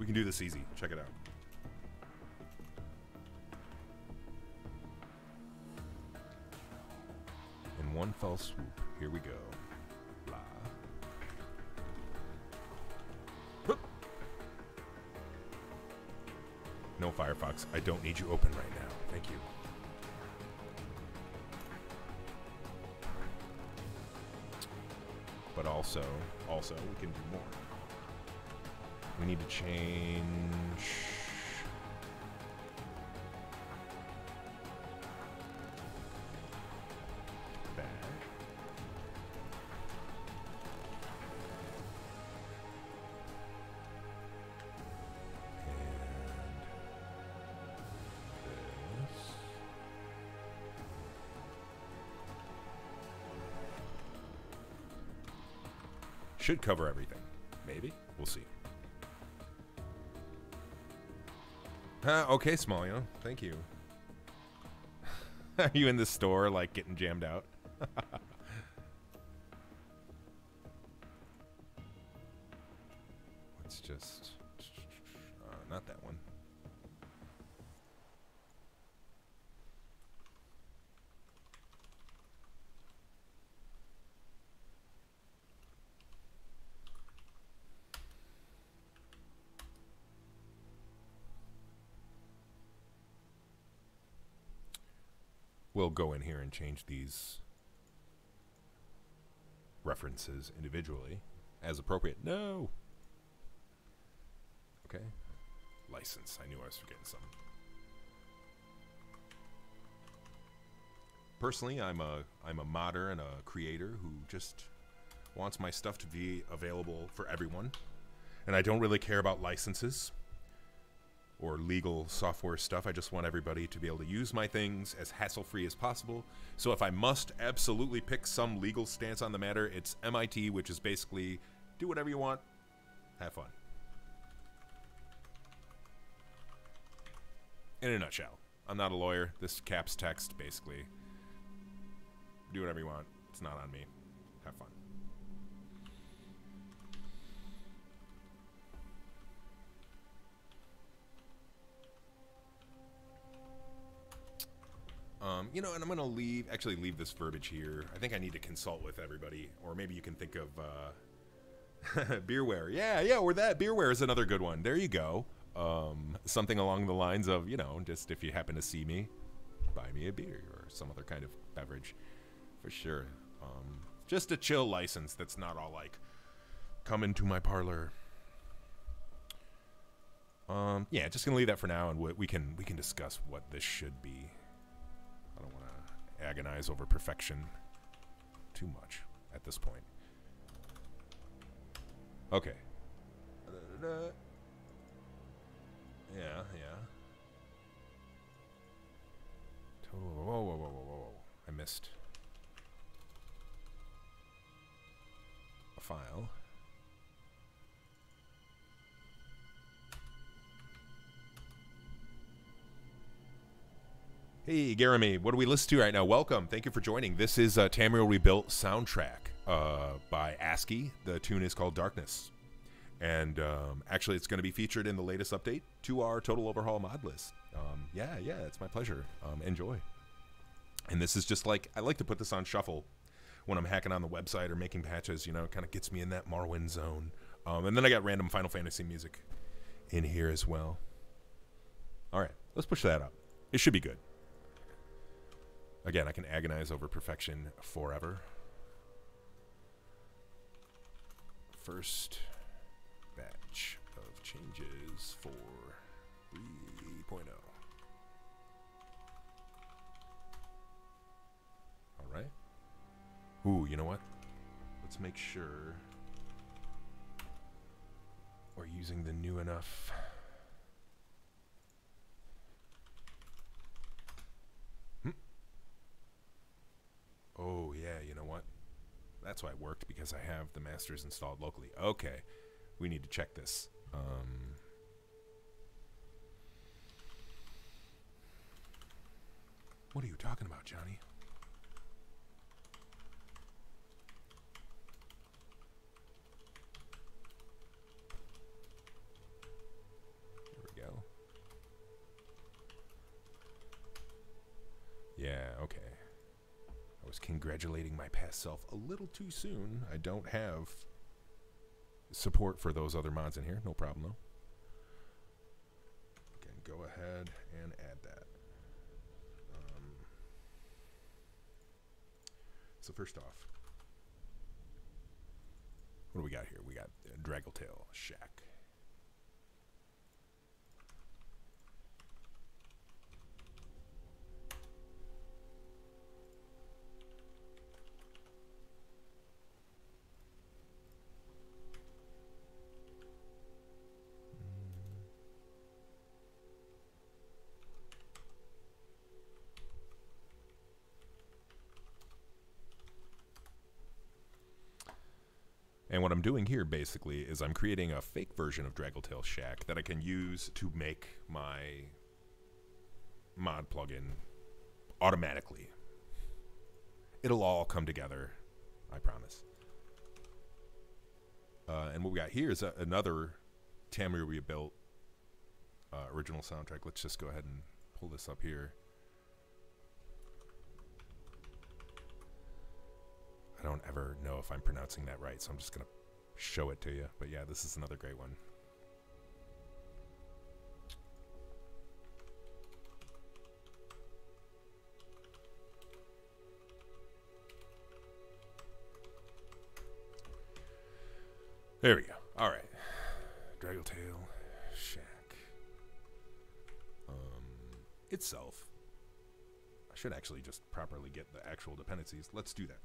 we can do this easy. Check it out. In one fell swoop, here we go. No, Firefox, I don't need you open right now. Thank you. But also, also, we can do more. We need to change. Should cover everything. Uh, okay, Smallio. Thank you. (laughs) Are you in the store, like, getting jammed out? We'll go in here and change these references individually as appropriate. No. Okay. License. I knew I was forgetting something. Personally, I'm a I'm a modder and a creator who just wants my stuff to be available for everyone. And I don't really care about licenses or legal software stuff. I just want everybody to be able to use my things as hassle free as possible. So if I must absolutely pick some legal stance on the matter, it's MIT, which is basically do whatever you want, have fun. In a nutshell, I'm not a lawyer. This caps text basically. Do whatever you want. It's not on me. Have fun. Um, you know, and I'm going to leave, actually leave this verbiage here. I think I need to consult with everybody, or maybe you can think of uh, (laughs) beerware. Yeah, yeah, or that beerware is another good one. There you go. Um, something along the lines of, you know, just if you happen to see me, buy me a beer or some other kind of beverage, for sure. Um, just a chill license that's not all like, come into my parlor. Um, yeah, just gonna leave that for now, and we, we can we can discuss what this should be agonize over perfection too much at this point. Okay. Yeah, yeah. Whoa, whoa, whoa, whoa, whoa. I missed a file. Hey, Jeremy, what do we listen to right now? Welcome. Thank you for joining. This is uh, Tamriel Rebuilt soundtrack uh, by ASCII. The tune is called Darkness. And um, actually, it's going to be featured in the latest update to our Total Overhaul mod list. Um, yeah, yeah, it's my pleasure. Um, enjoy. And this is just like, I like to put this on shuffle when I'm hacking on the website or making patches. You know, it kind of gets me in that Morrowind zone. Um, and then I got random Final Fantasy music in here as well. All right, let's push that up. It should be good. Again, I can agonize over perfection forever. First batch of changes for 3.0. All right. Ooh, you know what? Let's make sure we're using the new enough Oh, yeah, you know what? That's why it worked, because I have the masters installed locally. Okay, we need to check this. Um, what are you talking about, Johnny? There we go. Yeah, okay was congratulating my past self a little too soon. I don't have support for those other mods in here. No problem, though. Again, go ahead and add that. Um, so first off, what do we got here? We got uh, Draggletail Shack. Doing here basically is I'm creating a fake version of Draggletail Shack that I can use to make my mod plugin automatically. It'll all come together, I promise. Uh, and what we got here is a, another Tamriel Rebuilt uh, original soundtrack. Let's just go ahead and pull this up here. I don't ever know if I'm pronouncing that right, so I'm just going to show it to you. But yeah, this is another great one. There we go. All right. Draggletail, Shack. Um, itself. I should actually just properly get the actual dependencies. Let's do that.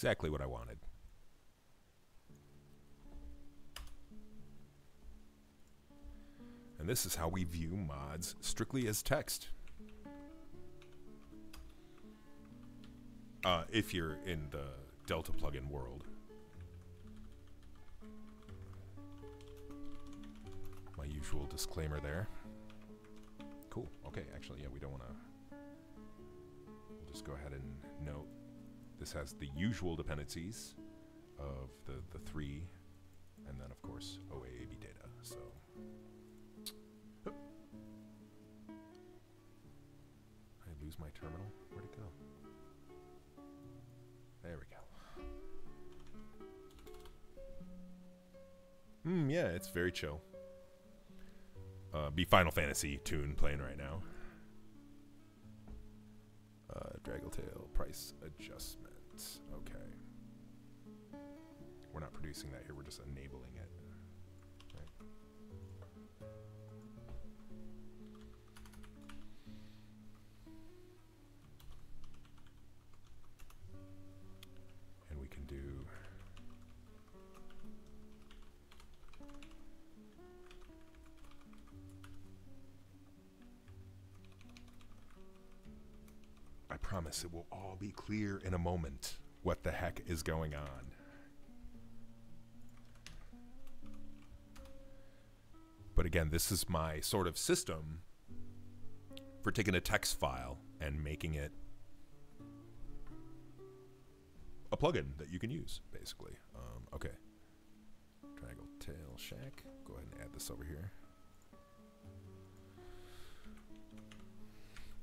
Exactly what I wanted. And this is how we view mods strictly as text. Uh, if you're in the Delta plugin world. My usual disclaimer there. Cool. Okay, actually, yeah, we don't want to. We'll just go ahead and note this has the usual dependencies of the, the three, and then, of course, OAAB data. So. I lose my terminal? Where'd it go? There we go. Hmm, yeah, it's very chill. Uh, be Final Fantasy tune playing right now. Uh, Draggletail price adjustment. Okay. We're not producing that here, we're just enabling it. Right. And we can do promise it will all be clear in a moment what the heck is going on. But again, this is my sort of system for taking a text file and making it a plugin that you can use, basically. Um, okay. Triangle Tail Shack. Go ahead and add this over here.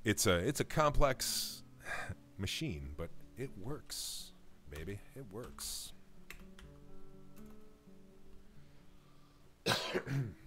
It's a it's a complex (laughs) machine, but it works, baby. It works. (coughs) (coughs)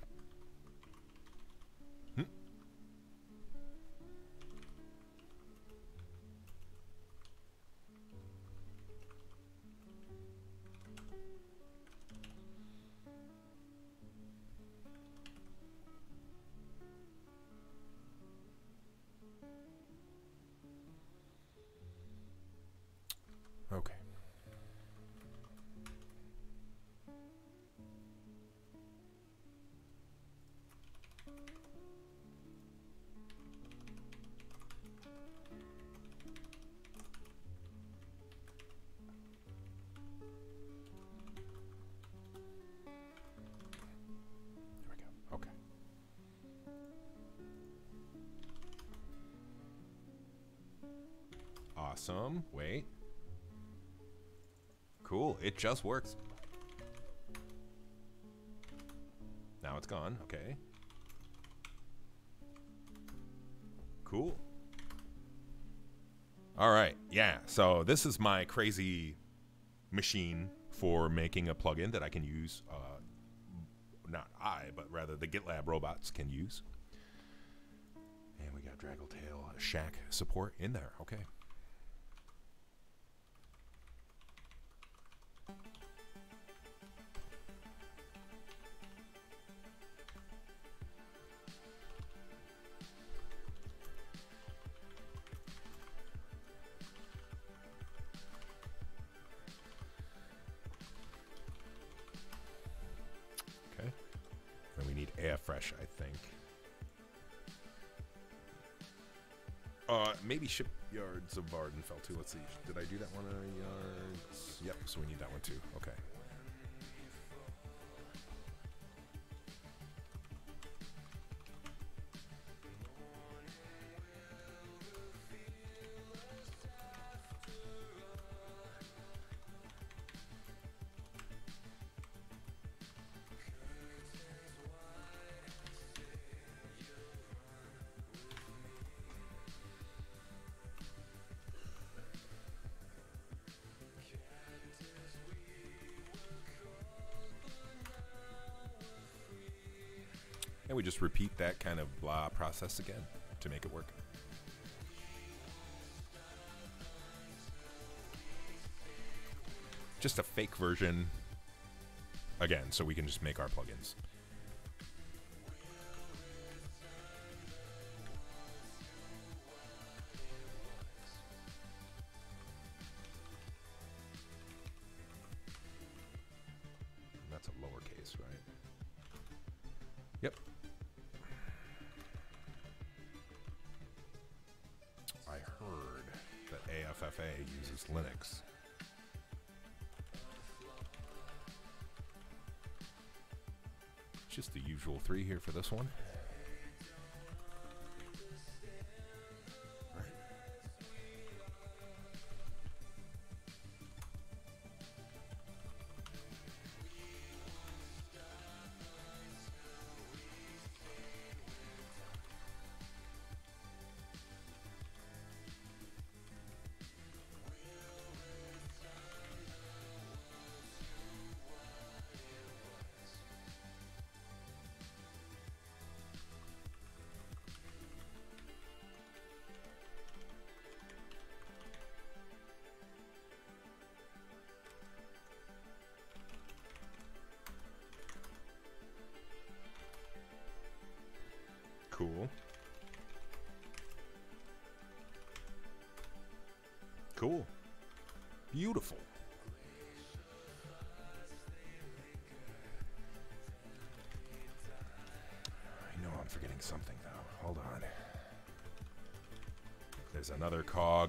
Awesome. Wait. Cool. It just works. Now it's gone. Okay. Cool. All right. Yeah. So this is my crazy machine for making a plugin that I can use. Uh, not I, but rather the GitLab robots can use. And we got Draggletail Shack support in there. Okay. Vvardenfell too. Let's see. Did I do that one? Uh, yards. Yep. So we need that one too. Okay. We just repeat that kind of blah process again to make it work. Just a fake version again, so we can just make our plugins. Just the usual three here for this one.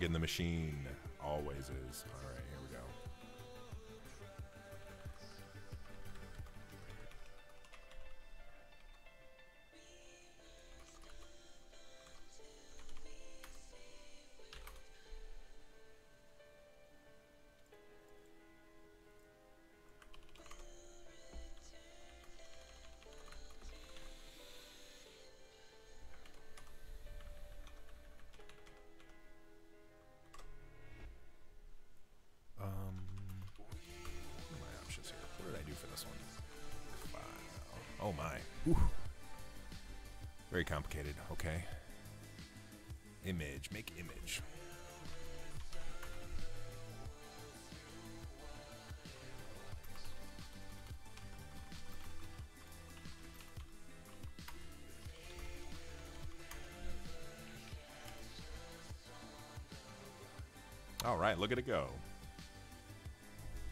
In the machine. Always is. Okay. Image. Make image. All right, look at it go.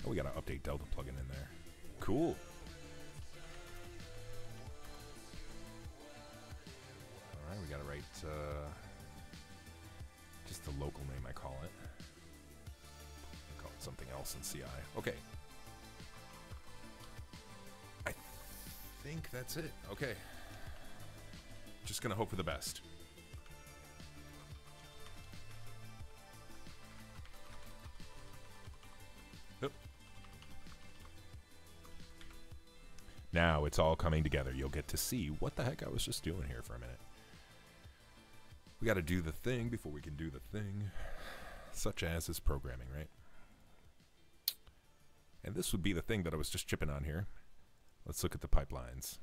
Oh, we got to update Delta plugin in there. Cool. CI. Okay. I think that's it. Okay. Just gonna hope for the best. Now it's all coming together. You'll get to see what the heck I was just doing here for a minute. We got to do the thing before we can do the thing, such as is programming, right? And this would be the thing that I was just chipping on here. Let's look at the pipelines.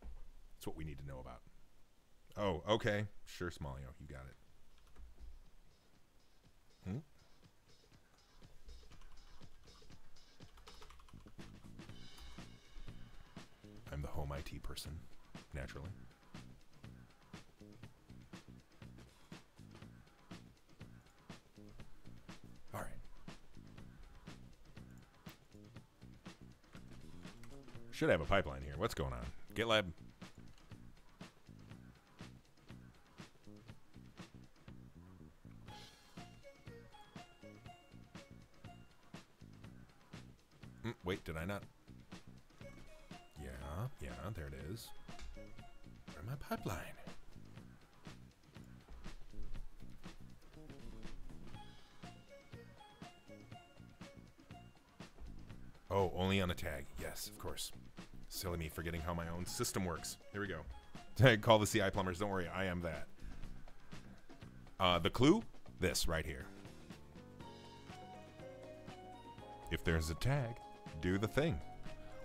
That's what we need to know about. Oh, okay. Sure, Smallio, you got it. Hmm? I'm the home IT person, naturally. Should have a pipeline here. What's going on? GitLab. Mm, wait, did I not? Yeah, yeah, there it is. Where my pipeline? Oh, only on a tag. Yes, of course. Silly me forgetting how my own system works. Here we go. Tag, (laughs) call the CI plumbers. Don't worry, I am that. Uh, the clue? This right here. If there's a tag, do the thing.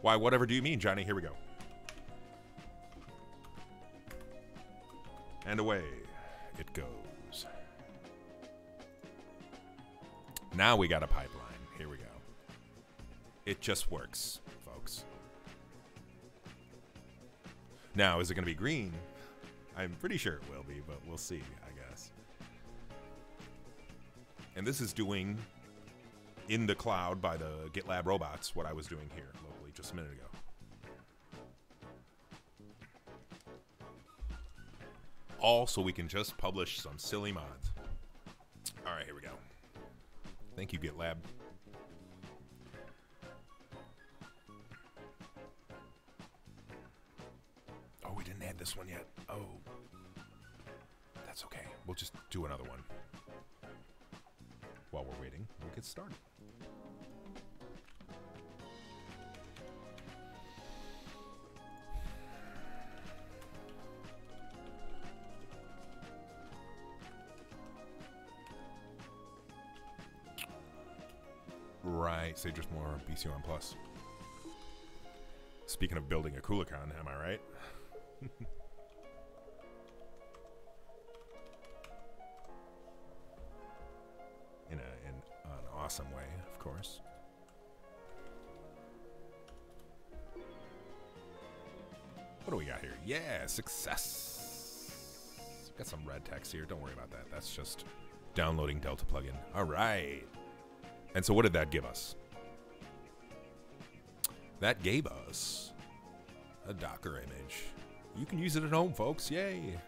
Why, whatever do you mean, Johnny? Here we go. And away it goes. Now we got It just works, folks. Now, is it going to be green? I'm pretty sure it will be, but we'll see, I guess. And this is doing in the cloud by the GitLab robots what I was doing here locally just a minute ago. All so we can just publish some silly mods. All right, here we go. Thank you, GitLab. One yet. Oh. That's okay. We'll just do another one. While we're waiting, we'll get started. Right, say just more BC1 Plus. Speaking of building a Coolican, am I right? (laughs) course. What do we got here? Yeah, success. Got some red text here. Don't worry about that. That's just downloading Delta plugin. All right. And so what did that give us? That gave us a Docker image. You can use it at home, folks. Yay. Here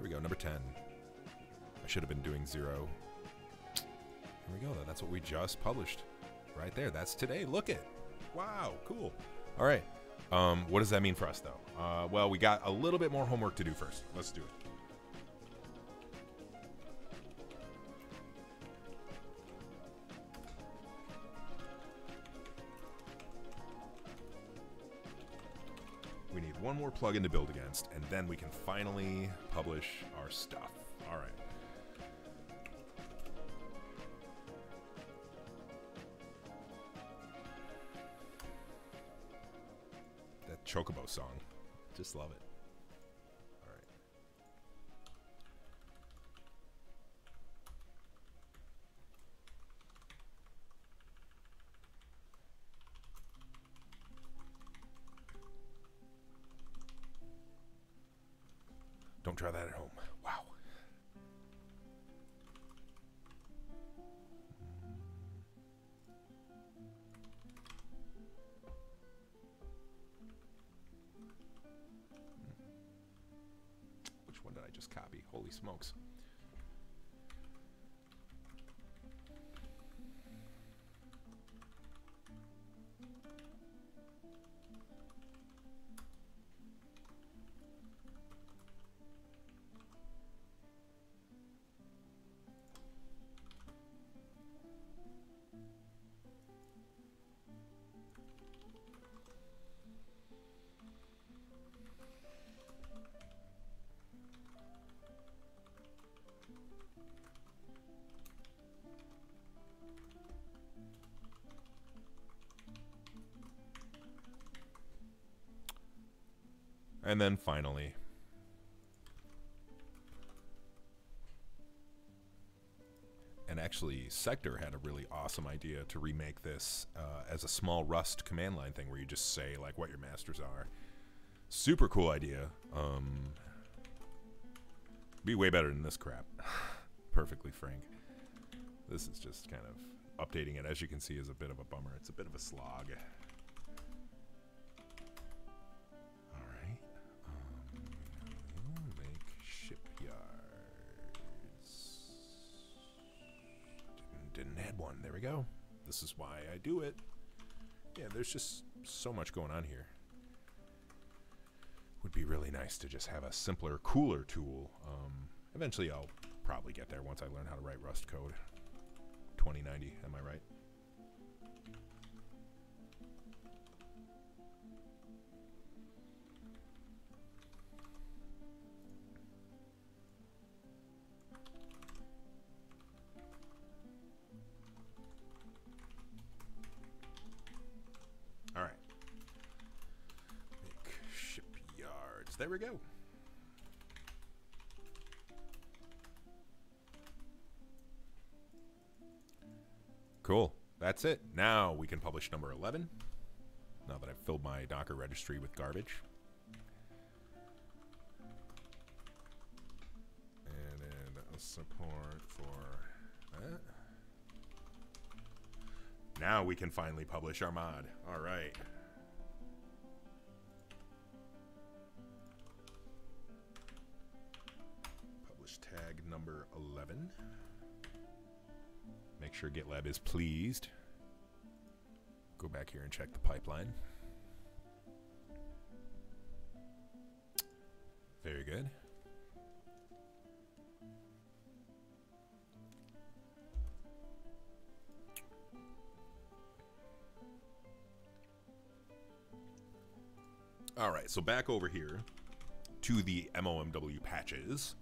we go, number 10. I should have been doing zero. Here we go. Though. That's what we just published. Right there. That's today. Look it. Wow, cool. All right. Um, what does that mean for us, though? Uh, well, we got a little bit more homework to do first. Let's do it. We need one more plugin to build against, and then we can finally publish our stuff. All right. Chocobo song. Just love it. Don't try that at home. And then finally, and actually, Sector had a really awesome idea to remake this uh, as a small Rust command line thing where you just say like what your masters are. Super cool idea. Um, be way better than this crap. (sighs) Perfectly frank. This is just kind of updating it. As you can see, is a bit of a bummer. It's a bit of a slog. We go. This is why I do it. Yeah, there's just so much going on here. would be really nice to just have a simpler, cooler tool. Um, eventually, I'll probably get there once I learn how to write Rust code. 2090, am I right? We go. Cool. That's it. Now we can publish number 11. Now that I've filled my Docker registry with garbage. And then support for that. Now we can finally publish our mod. All right. 11. Make sure GitLab is pleased. Go back here and check the pipeline. Very good. All right, so back over here to the MOMW patches.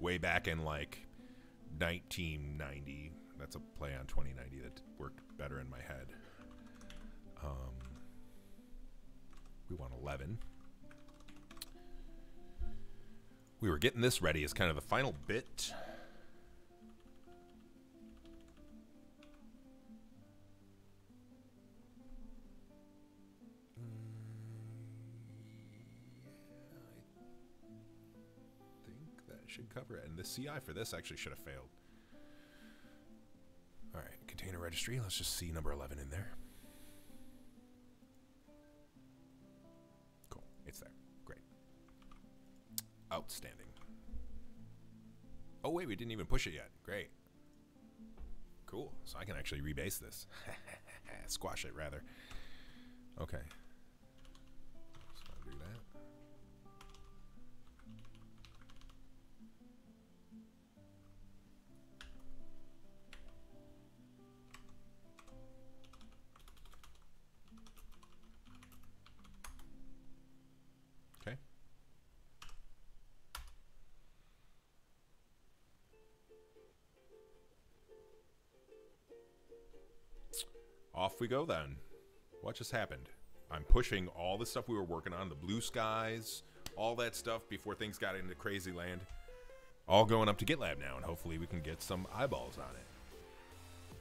Way back in like 1990. That's a play on 2090 that worked better in my head. Um, we want 11. We were getting this ready as kind of the final bit. Cover it. And the CI for this actually should have failed. All right, container registry. Let's just see number 11 in there. Cool. It's there. Great. Outstanding. Oh, wait, we didn't even push it yet. Great. Cool. So I can actually rebase this. (laughs) Squash it, rather. Okay. We go then. What just happened? I'm pushing all the stuff we were working on, the blue skies, all that stuff before things got into crazy land. All going up to GitLab now, and hopefully we can get some eyeballs on it.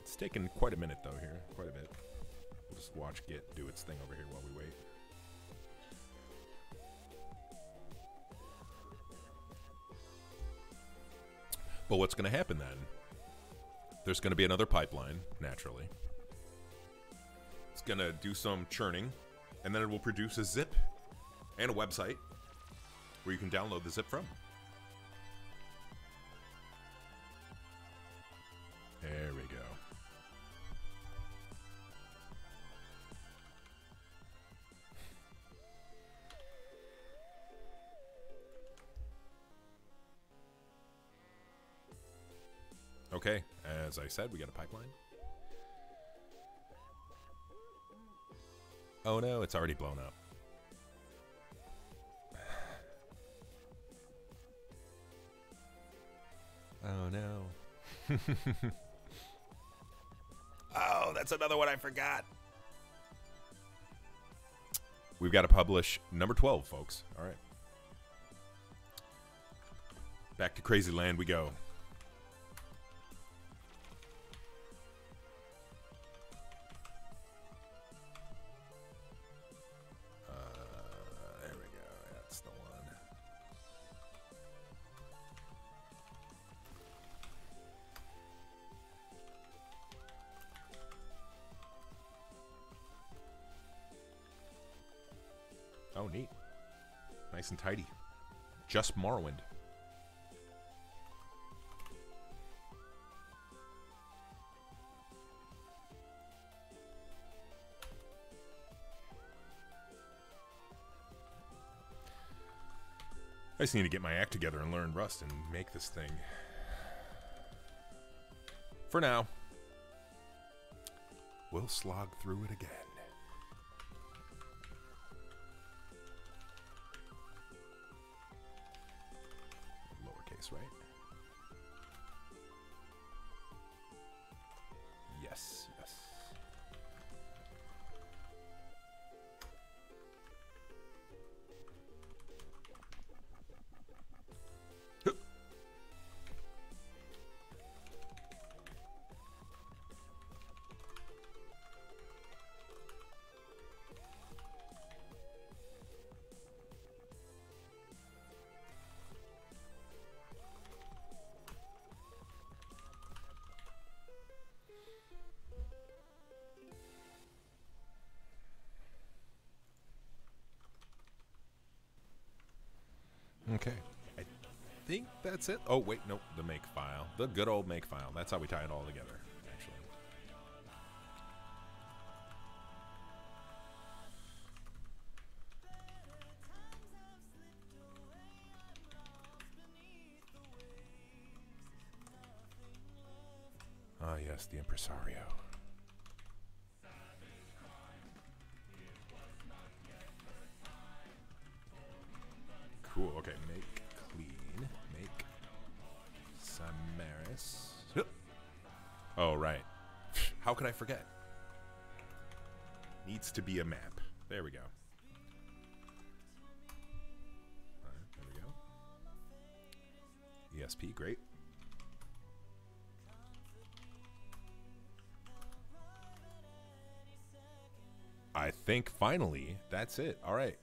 It's taken quite a minute though here, quite a bit. We'll just watch Git do its thing over here while we wait. But what's going to happen then? There's going to be another pipeline, naturally. To do some churning, and then it will produce a zip and a website where you can download the zip from. There we go. Okay, as I said, we got a pipeline. Oh no, it's already blown up. (sighs) Oh no. (laughs) oh, that's another one I forgot. We've got to publish number 12, folks. All right. Back to Crazy Land we go. Just Morrowind. I just need to get my act together and learn Rust and make this thing. For now, we'll slog through it again. It. Oh, wait, nope. The make file. The good old make file. That's how we tie it all together, actually. Ah, yes, the impresario. I forget? Needs to be a map. There we go. There we go. ESP, great. I think finally that's it. All right.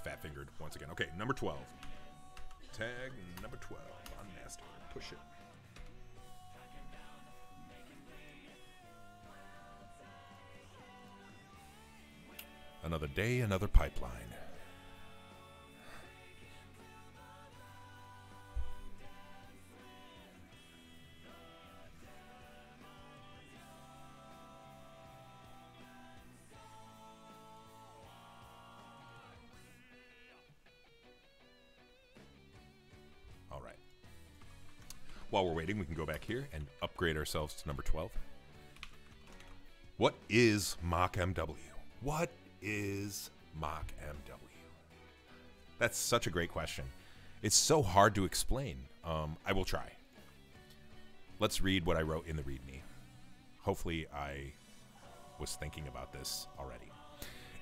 Fat fingered once again. Okay, number 12. Tag number 12 on master. Push it. Another day, another pipeline. Here and upgrade ourselves to number 12. What is MockMW? What is Mach MW? That's such a great question. It's so hard to explain. Um, I will try. Let's read what I wrote in the README. Hopefully, I was thinking about this already.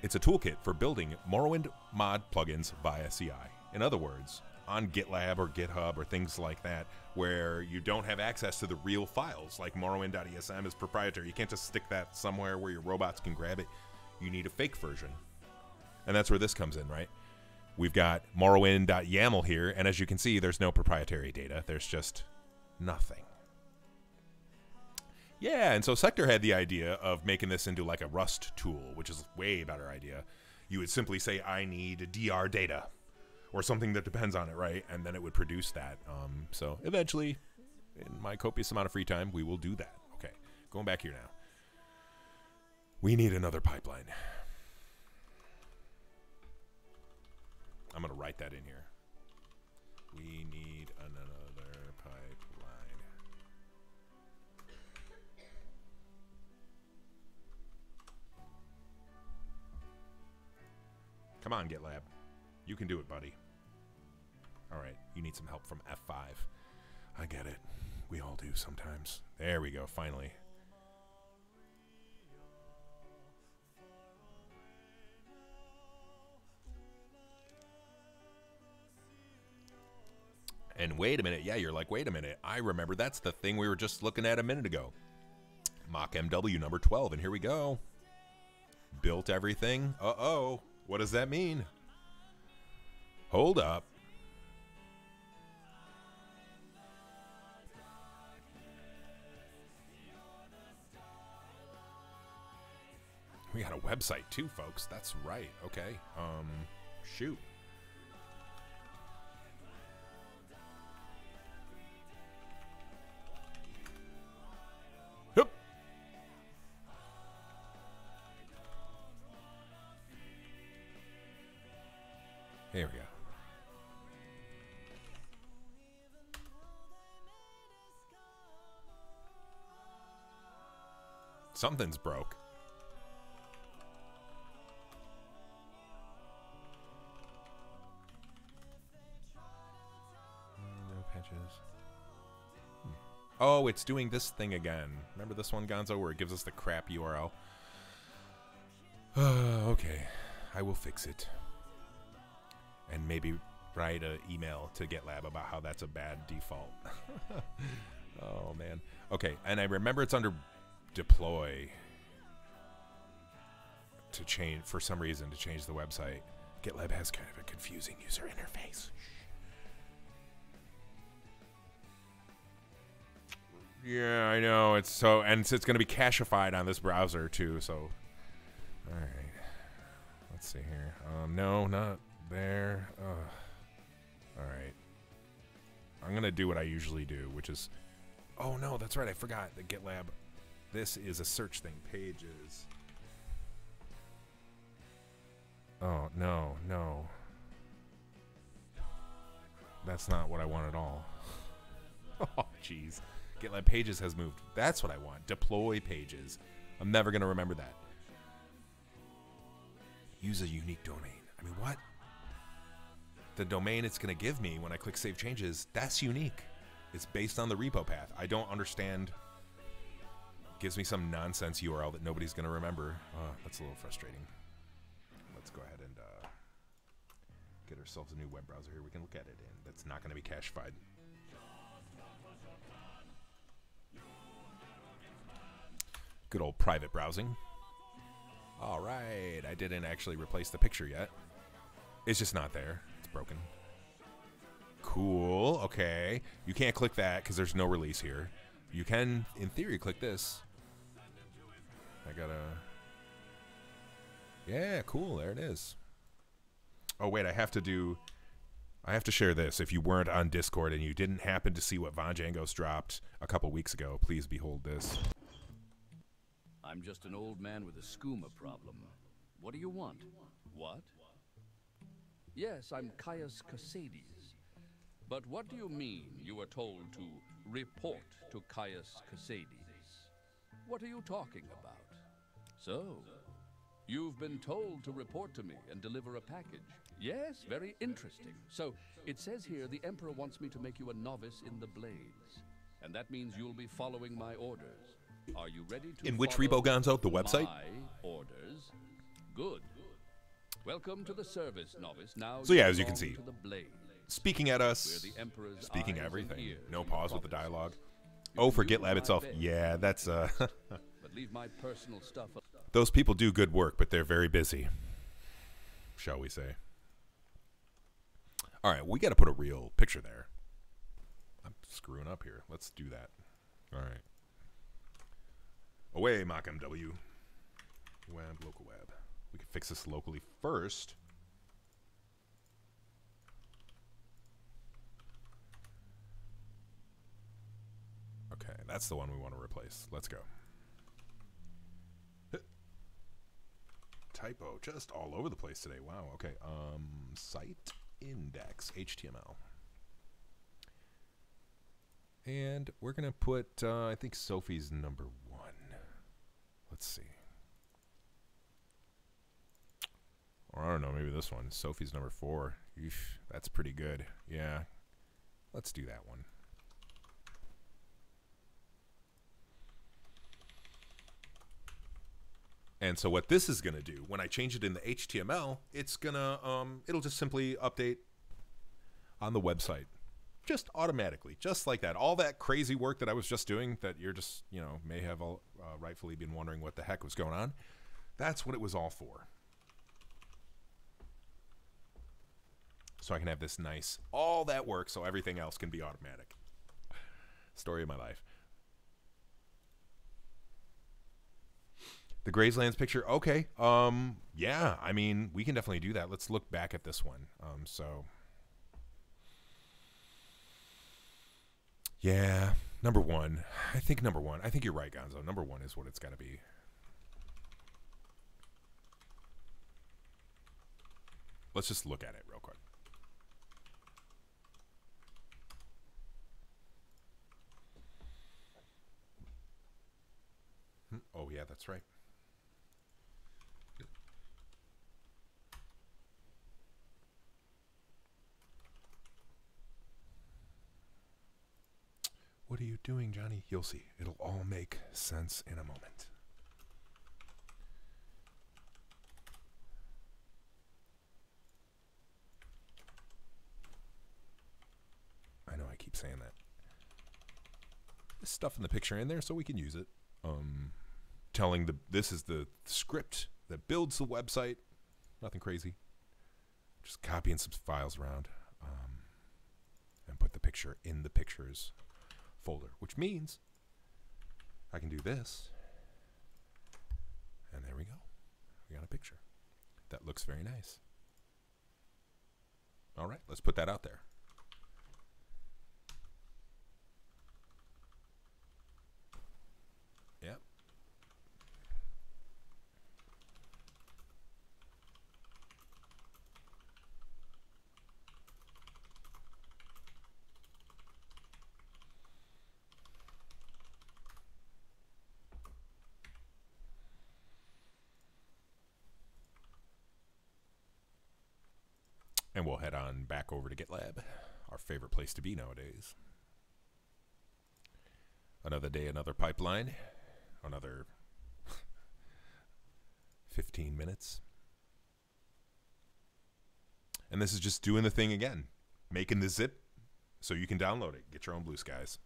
It's a toolkit for building Morrowind mod plugins via CI. In other words, on GitLab or GitHub or things like that, where you don't have access to the real files, like Morrowind.esm is proprietary. You can't just stick that somewhere where your robots can grab it. You need a fake version. And that's where this comes in, right? We've got Morrowind.yaml here, and as you can see, there's no proprietary data. There's just nothing. Yeah, and so Sector had the idea of making this into like a Rust tool, which is a way better idea. You would simply say, I need DR data or something that depends on it, right? And then it would produce that. Um, so eventually, in my copious amount of free time, we will do that. Okay, going back here now. We need another pipeline. I'm going to write that in here. We need another pipeline. Come on, GitLab. You can do it, buddy. All right, you need some help from F5. I get it. We all do sometimes. There we go, finally. And wait a minute. Yeah, you're like, wait a minute. I remember that's the thing we were just looking at a minute ago. MockMW number 12. And here we go. Built everything. Uh oh. What does that mean? Hold up. We got a website too, folks. That's right. Okay. Um shoot. Hup. Here we go. Something's broke. Oh, it's doing this thing again. Remember this one, Gonzo, where it gives us the crap URL? (sighs) okay, I will fix it. And maybe write an email to GitLab about how that's a bad default. (laughs) oh, man. Okay, and I remember it's under deploy to change, for some reason, to change the website. GitLab has kind of a confusing user interface. Yeah, I know. It's so, and it's, it's going to be cachified on this browser too. So, all right. Let's see here. Um, no, not there. Ugh. All right. I'm gonna do what I usually do, which is, oh no, that's right. I forgot the GitLab. This is a search thing. Pages. Oh no, no. That's not what I want at all. (laughs) oh, jeez. GitLab Pages has moved. That's what I want. Deploy Pages. I'm never going to remember that. Use a unique domain. I mean, what? The domain it's going to give me when I click Save Changes, that's unique. It's based on the repo path. I don't understand. Gives me some nonsense URL that nobody's going to remember. Uh, that's a little frustrating. Let's go ahead and uh, get ourselves a new web browser here. We can look at it in. That's not going to be cachified. Good old private browsing. All right, I didn't actually replace the picture yet. It's just not there. It's broken. Cool. Okay. You can't click that because there's no release here. You can, in theory, click this. I gotta. Yeah, cool. There it is. Oh wait, I have to do. I have to share this. If you weren't on Discord and you didn't happen to see what Von Jangos dropped a couple weeks ago, please behold this. I'm just an old man with a skooma problem. What do you want? What? Yes, I'm Caius Cosades. But what do you mean you were told to report to Caius Cosades? What are you talking about? So, you've been told to report to me and deliver a package. Yes, very interesting. So, it says here the Emperor wants me to make you a novice in the Blades. And that means you'll be following my orders. Are you ready to In which Rebo Gonzo? The website? Orders. Good. Welcome to the service, novice. Now So yeah, as you can see, Speaking at us, the speaking everything. No pause with the dialogue. Oh, for GitLab itself. Yeah, that's uh (laughs) But leave my personal stuff. those people do good work, but they're very busy. Shall we say? All right, we got to put a real picture there. I'm screwing up here. Let's do that. All right. Away, MockMW. Web, local web. We can fix this locally first. Okay, that's the one we want to replace. Let's go. (laughs) Typo just all over the place today. Wow. Okay. Um, site index HTML. And we're gonna put uh, I think Sophie's number. Let's see. Or I don't know, maybe this one. Sophie's number four. Eesh, that's pretty good. Yeah. Let's do that one. And so what this is going to do, when I change it in the HTML, it's going to, um, it'll just simply update on the website. Just automatically, just like that. All that crazy work that I was just doing that you're just, you know, may have all, uh, rightfully been wondering what the heck was going on. That's what it was all for. So I can have this nice, all that work so everything else can be automatic. Story of my life. The Grazelands picture. Okay. Um. Yeah. I mean, we can definitely do that. Let's look back at this one. Um. So. Yeah. Number one. I think number one. I think you're right, Gonzo. Number one is what it's got to be. Let's just look at it real quick. Hmm, Oh, yeah, that's right. What are you doing, Johnny? You'll see. It'll all make sense in a moment. I know I keep saying that. There's stuff in the picture in there so we can use it. Um, telling the this is the script that builds the website. Nothing crazy. Just copying some files around um, and put the picture in the pictures folder, which means I can do this. And there we go. We got a picture. That looks very nice. All right, let's put that out there. Yep. And we'll head on back over to GitLab, our favorite place to be nowadays. Another day, another pipeline, another (laughs) 15 minutes. And this is just doing the thing again, making the zip so you can download it, get your own blue skies.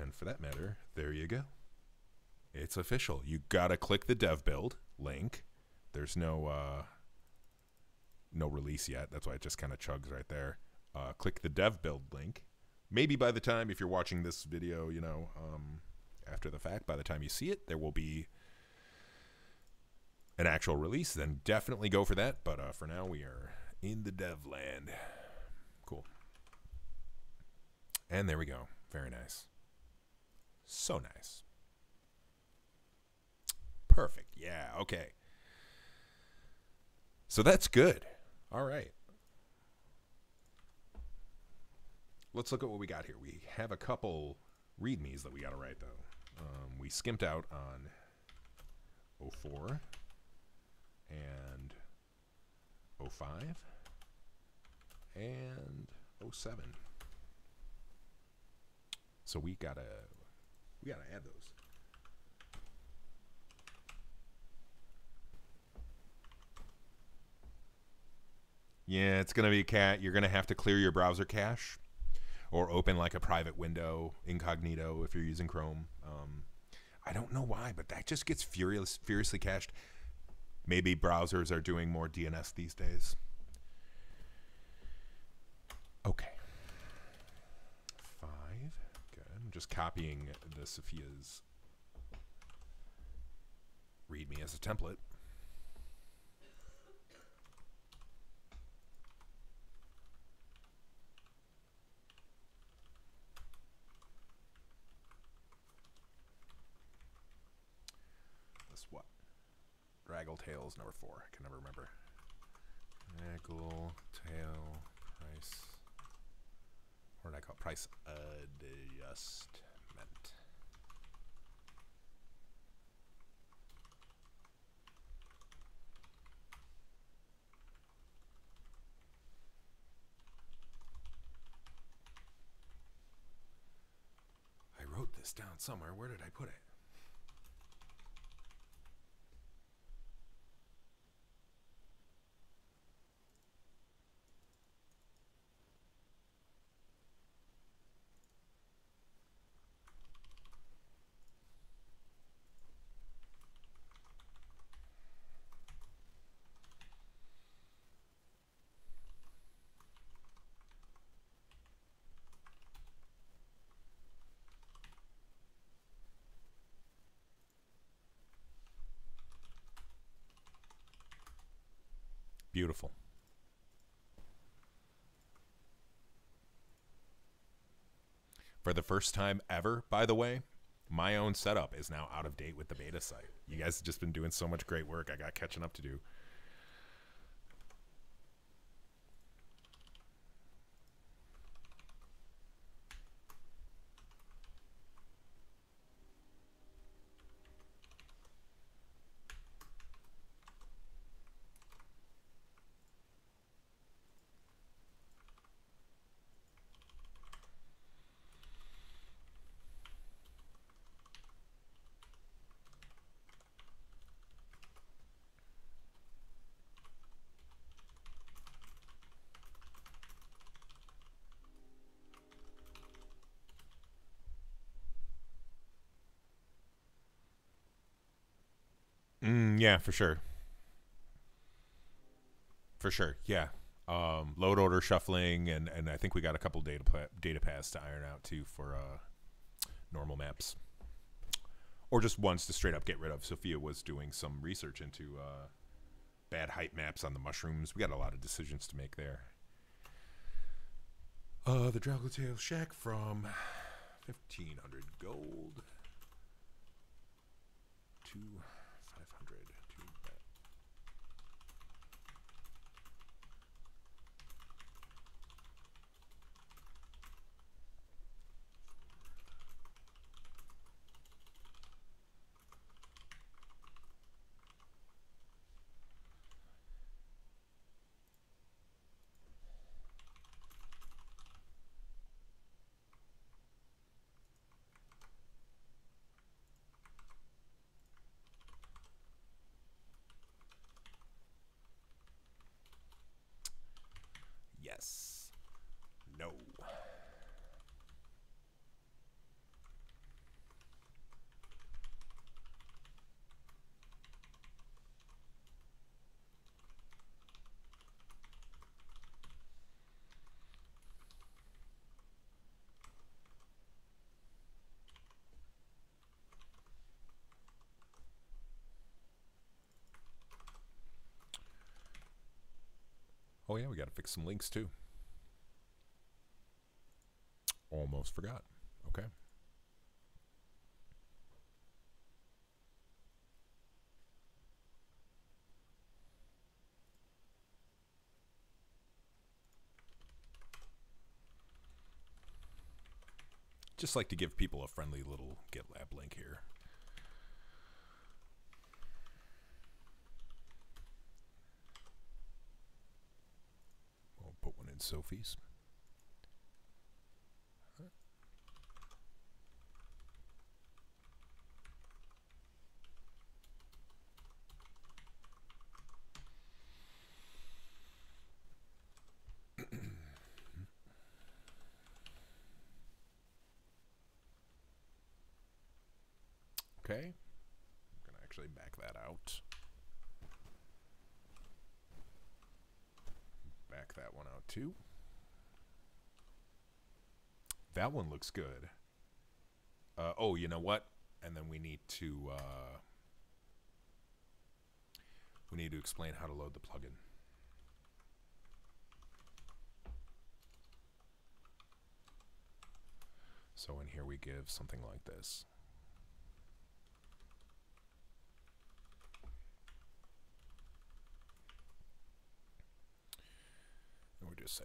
And for that matter, there you go. It's official. You gotta click the dev build link. There's no uh, no release yet. That's why it just kind of chugs right there. Uh, click the dev build link. Maybe by the time, if you're watching this video, you know, um, after the fact, by the time you see it, there will be an actual release. Then definitely go for that. But uh, for now, we are in the dev land. Cool. And there we go. Very nice. So nice. Perfect. Yeah. Okay. So that's good. All right. Let's look at what we got here. We have a couple readmes that we got to write, though. Um, we skimped out on 04 and 05 and 07. So we gotta we gotta add those. Yeah, it's gonna be a cat. You're gonna have to clear your browser cache, or open like a private window incognito if you're using Chrome. Um, I don't know why, but that just gets furious, furiously cached. Maybe browsers are doing more DNS these days. Okay. Five. Good. I'm just copying the Sophia's README as a template. This what? Draggletails number four. I can never remember. Draggle Tail price. What did I call it? price adjustment? I wrote this down somewhere. Where did I put it? Beautiful. For the first time ever, by the way, my own setup is now out of date with the beta site. You guys have just been doing so much great work. I got catching up to do. Mm, yeah, for sure. For sure, yeah. Um, load order shuffling, and, and I think we got a couple data data paths to iron out too for uh, normal maps, or just ones to straight up get rid of. Sophia was doing some research into uh, bad height maps on the mushrooms. We got a lot of decisions to make there. Uh, the Draggletail Shack from fifteen hundred gold to five hundred to bet. Yes. No. Oh yeah, we got to fix some links too. Almost forgot. Okay. Just like to give people a friendly little GitLab link here. In Sophie's. Okay. I'm going to actually back that out. Back that one. That one looks good. Uh, oh, you know what? And then we need to uh, we need to explain how to load the plugin. So in here we give something like this. We just say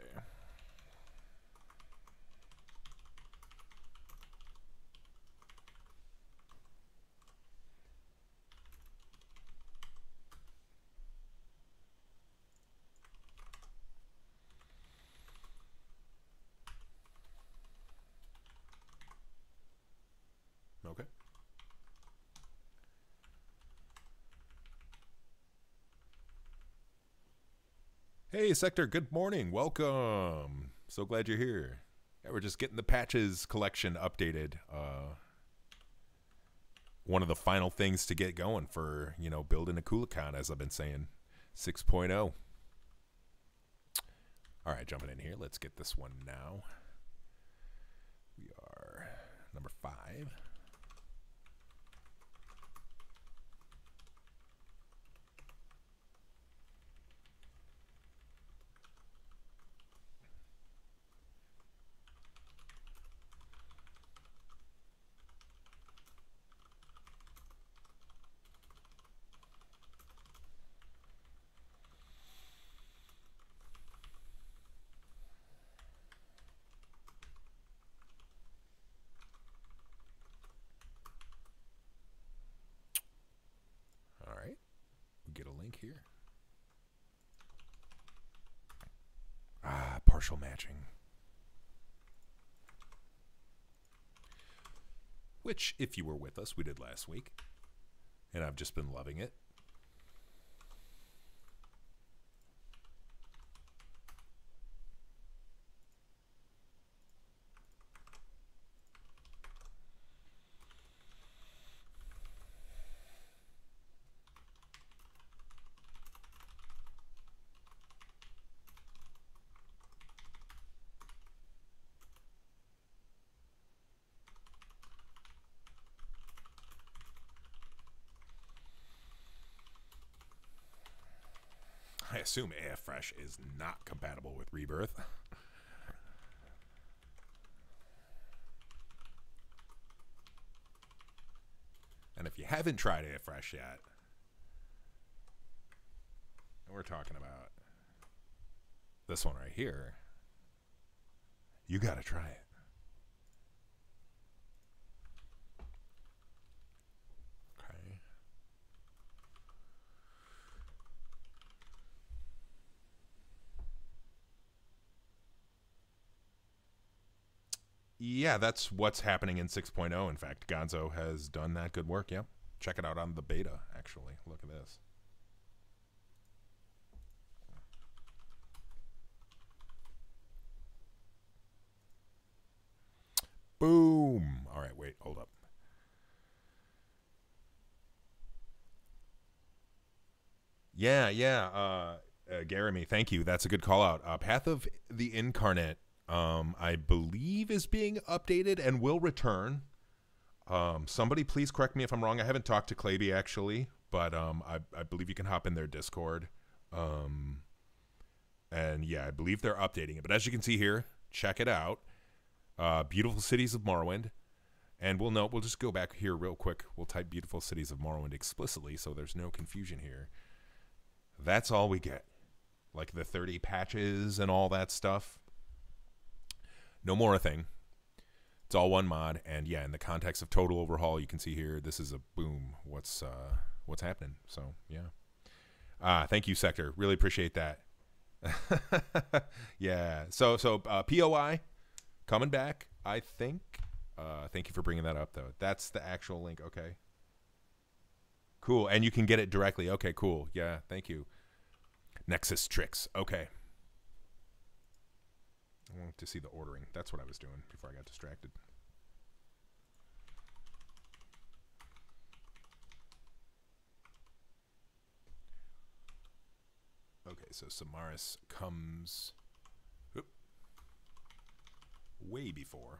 Okay. Hey, Sector, good morning. Welcome. So glad you're here. Yeah, we're just getting the patches collection updated. Uh, one of the final things to get going for, you know, building Akulakhan, as I've been saying, 6.0. All right, jumping in here. Let's get this one now. We are number five. Here. Ah, partial matching. Which, if you were with us, we did last week. And I've just been loving it. Assume AFFresh is not compatible with Rebirth. and if you haven't tried AFFresh yet, we're talking about this one right here. You got to try it. Okay. Yeah, that's what's happening in 6.0. In fact, Gonzo has done that good work. Yeah. Check it out on the beta, actually. Look at this. Boom. All right, wait, hold up. Yeah, yeah. Uh, uh Garamy, thank you. That's a good call out. Uh, Path of the Incarnate um, I believe is being updated and will return. Um, somebody please correct me if I'm wrong. I haven't talked to Claby actually, but um, I, I believe you can hop in their Discord. Um, and yeah, I believe they're updating it. But as you can see here, check it out. Uh, beautiful cities of Morrowind. And we'll note, we'll just go back here real quick. We'll type beautiful cities of Morrowind explicitly so there's no confusion here. That's all we get. Like the 30 patches and all that stuff no more a thing. It's all one mod, and yeah, in the context of total overhaul, you can see here this is a boom. What's uh, what's happening? So yeah, ah, thank you, Sector. Really appreciate that. (laughs) yeah. So so uh, POI coming back. I think. Uh, thank you for bringing that up, though. That's the actual link. Okay. Cool, and you can get it directly. Okay, cool. Yeah, thank you. Nexus tricks. Okay. I wanted to see the ordering. That's what I was doing before I got distracted. Okay, so Samarys comes whoop, way before.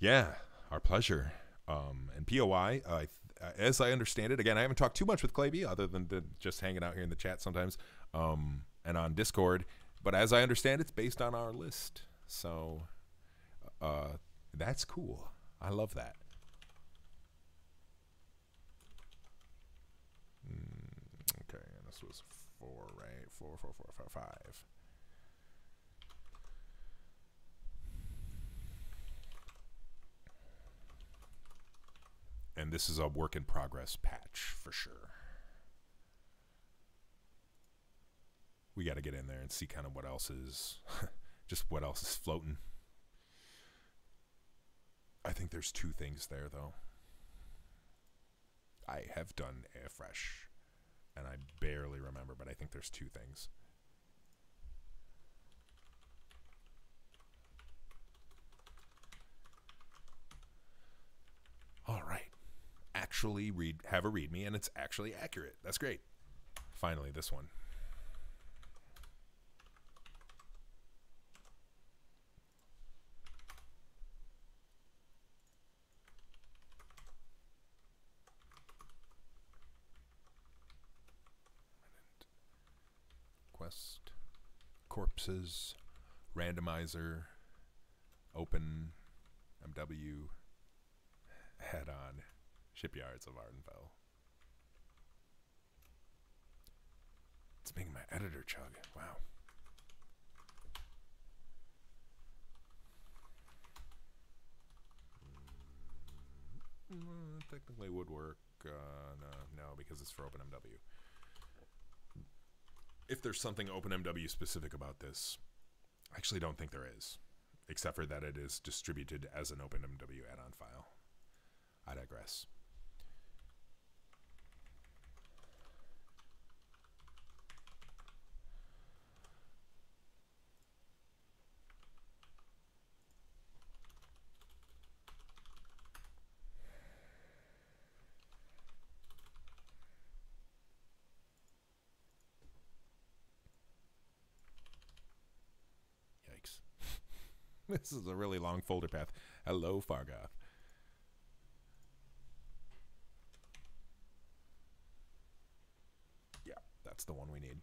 Yeah, our pleasure. Um, and POI, uh, uh, as I understand it, again, I haven't talked too much with Claby other than the, just hanging out here in the chat sometimes um, and on Discord. But as I understand, it's based on our list. So uh, that's cool. I love that. Mm, okay, and this was four, right? Four, four, four, five, five. And this is a work in progress patch for sure. We got to get in there and see kind of what else is, (laughs) just what else is floating. I think there's two things there though. I have done AFFresh, and I barely remember, but I think there's two things. All right actually read have a readme and it's actually accurate. That's great. Finally, this one. Quest, corpses, randomizer, open, MW, head on. Shipyards of Vvardenfell. It's making my editor chug. Wow. technically would work. Uh, no, no, because it's for OpenMW. If there's something OpenMW specific about this, I actually don't think there is, except for that it is distributed as an OpenMW add-on file. I digress. Yikes. (laughs) this is a really long folder path. Hello, Fargoth. Yeah, that's the one we need.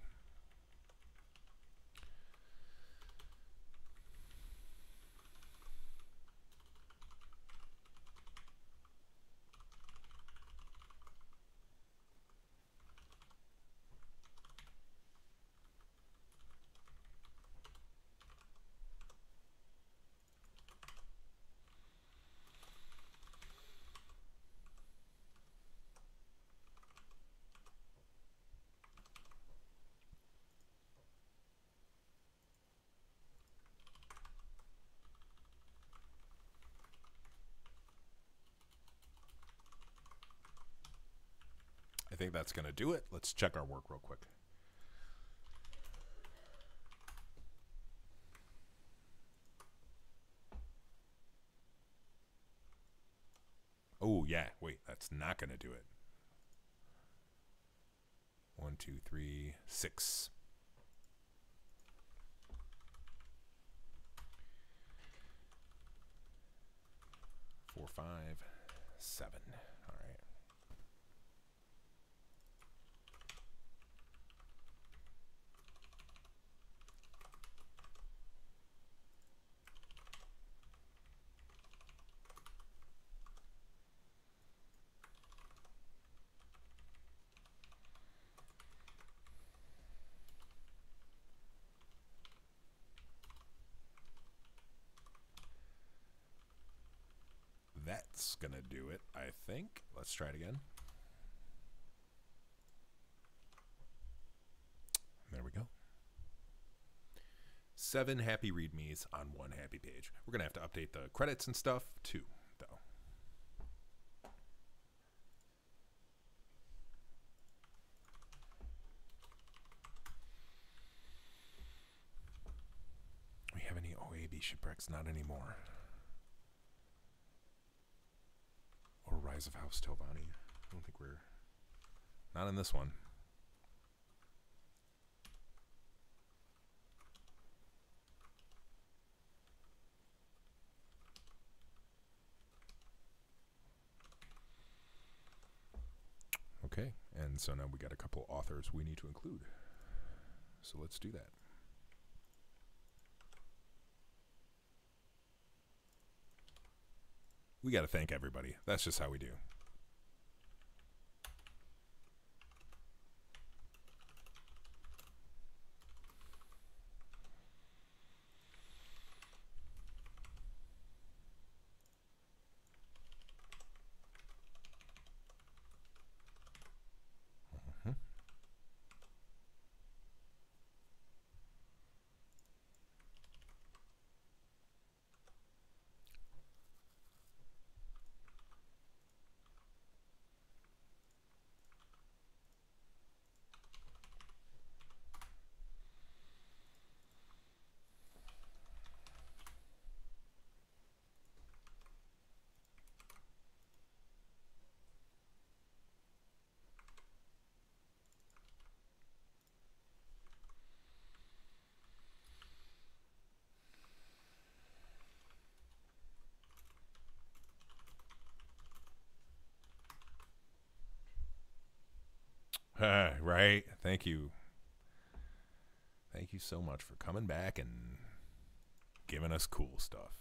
I think that's going to do it. Let's check our work real quick. Oh, yeah. Wait, that's not going to do it. One, two, three, six. Four, five, seven. All right. That's going to do it, I think. Let's try it again. There we go. Seven happy readmes on one happy page. We're going to have to update the credits and stuff too, though. We have any OAB shipwrecks? Not anymore. Or Rise of House Telvanni. I don't think we're. Not in this one. Okay, and so now we got a couple authors we need to include. So let's do that. We got to thank everybody. That's just how we do. Mhm. Ah, right. Thank you. Thank you so much for coming back and giving us cool stuff.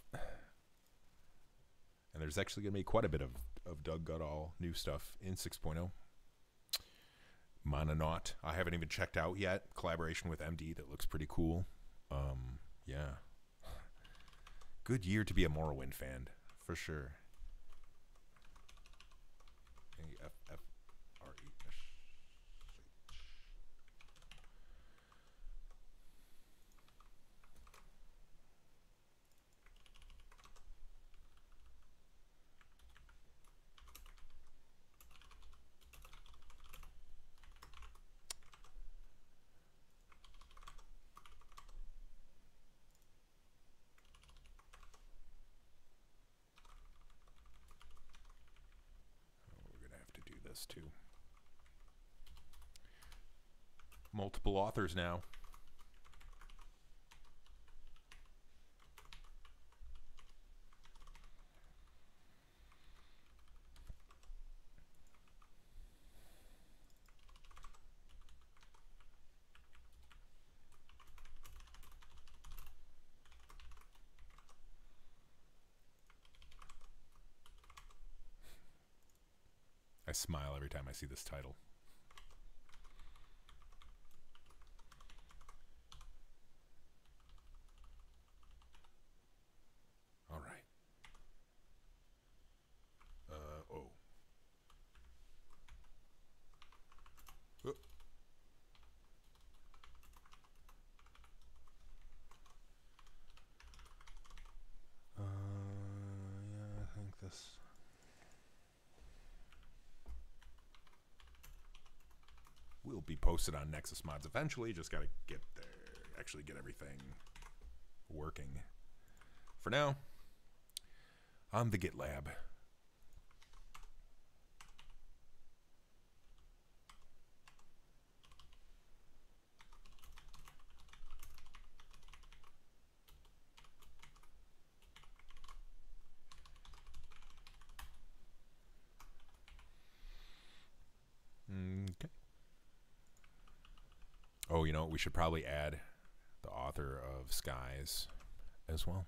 And there's actually going to be quite a bit of, of Doug Goodall new stuff in 6.0. Mononaut, I haven't even checked out yet. Collaboration with MD that looks pretty cool. Um, yeah. Good year to be a Morrowind fan, for sure. this too. Multiple authors now. I smile every time I see this title. All right. Uh oh. Oh. Uh, yeah, I think this. Will be posted on Nexus Mods eventually. Just got to get there, actually get everything working. For now, on the GitLab. Okay. Oh, you know, we should probably add the author of Skies as well.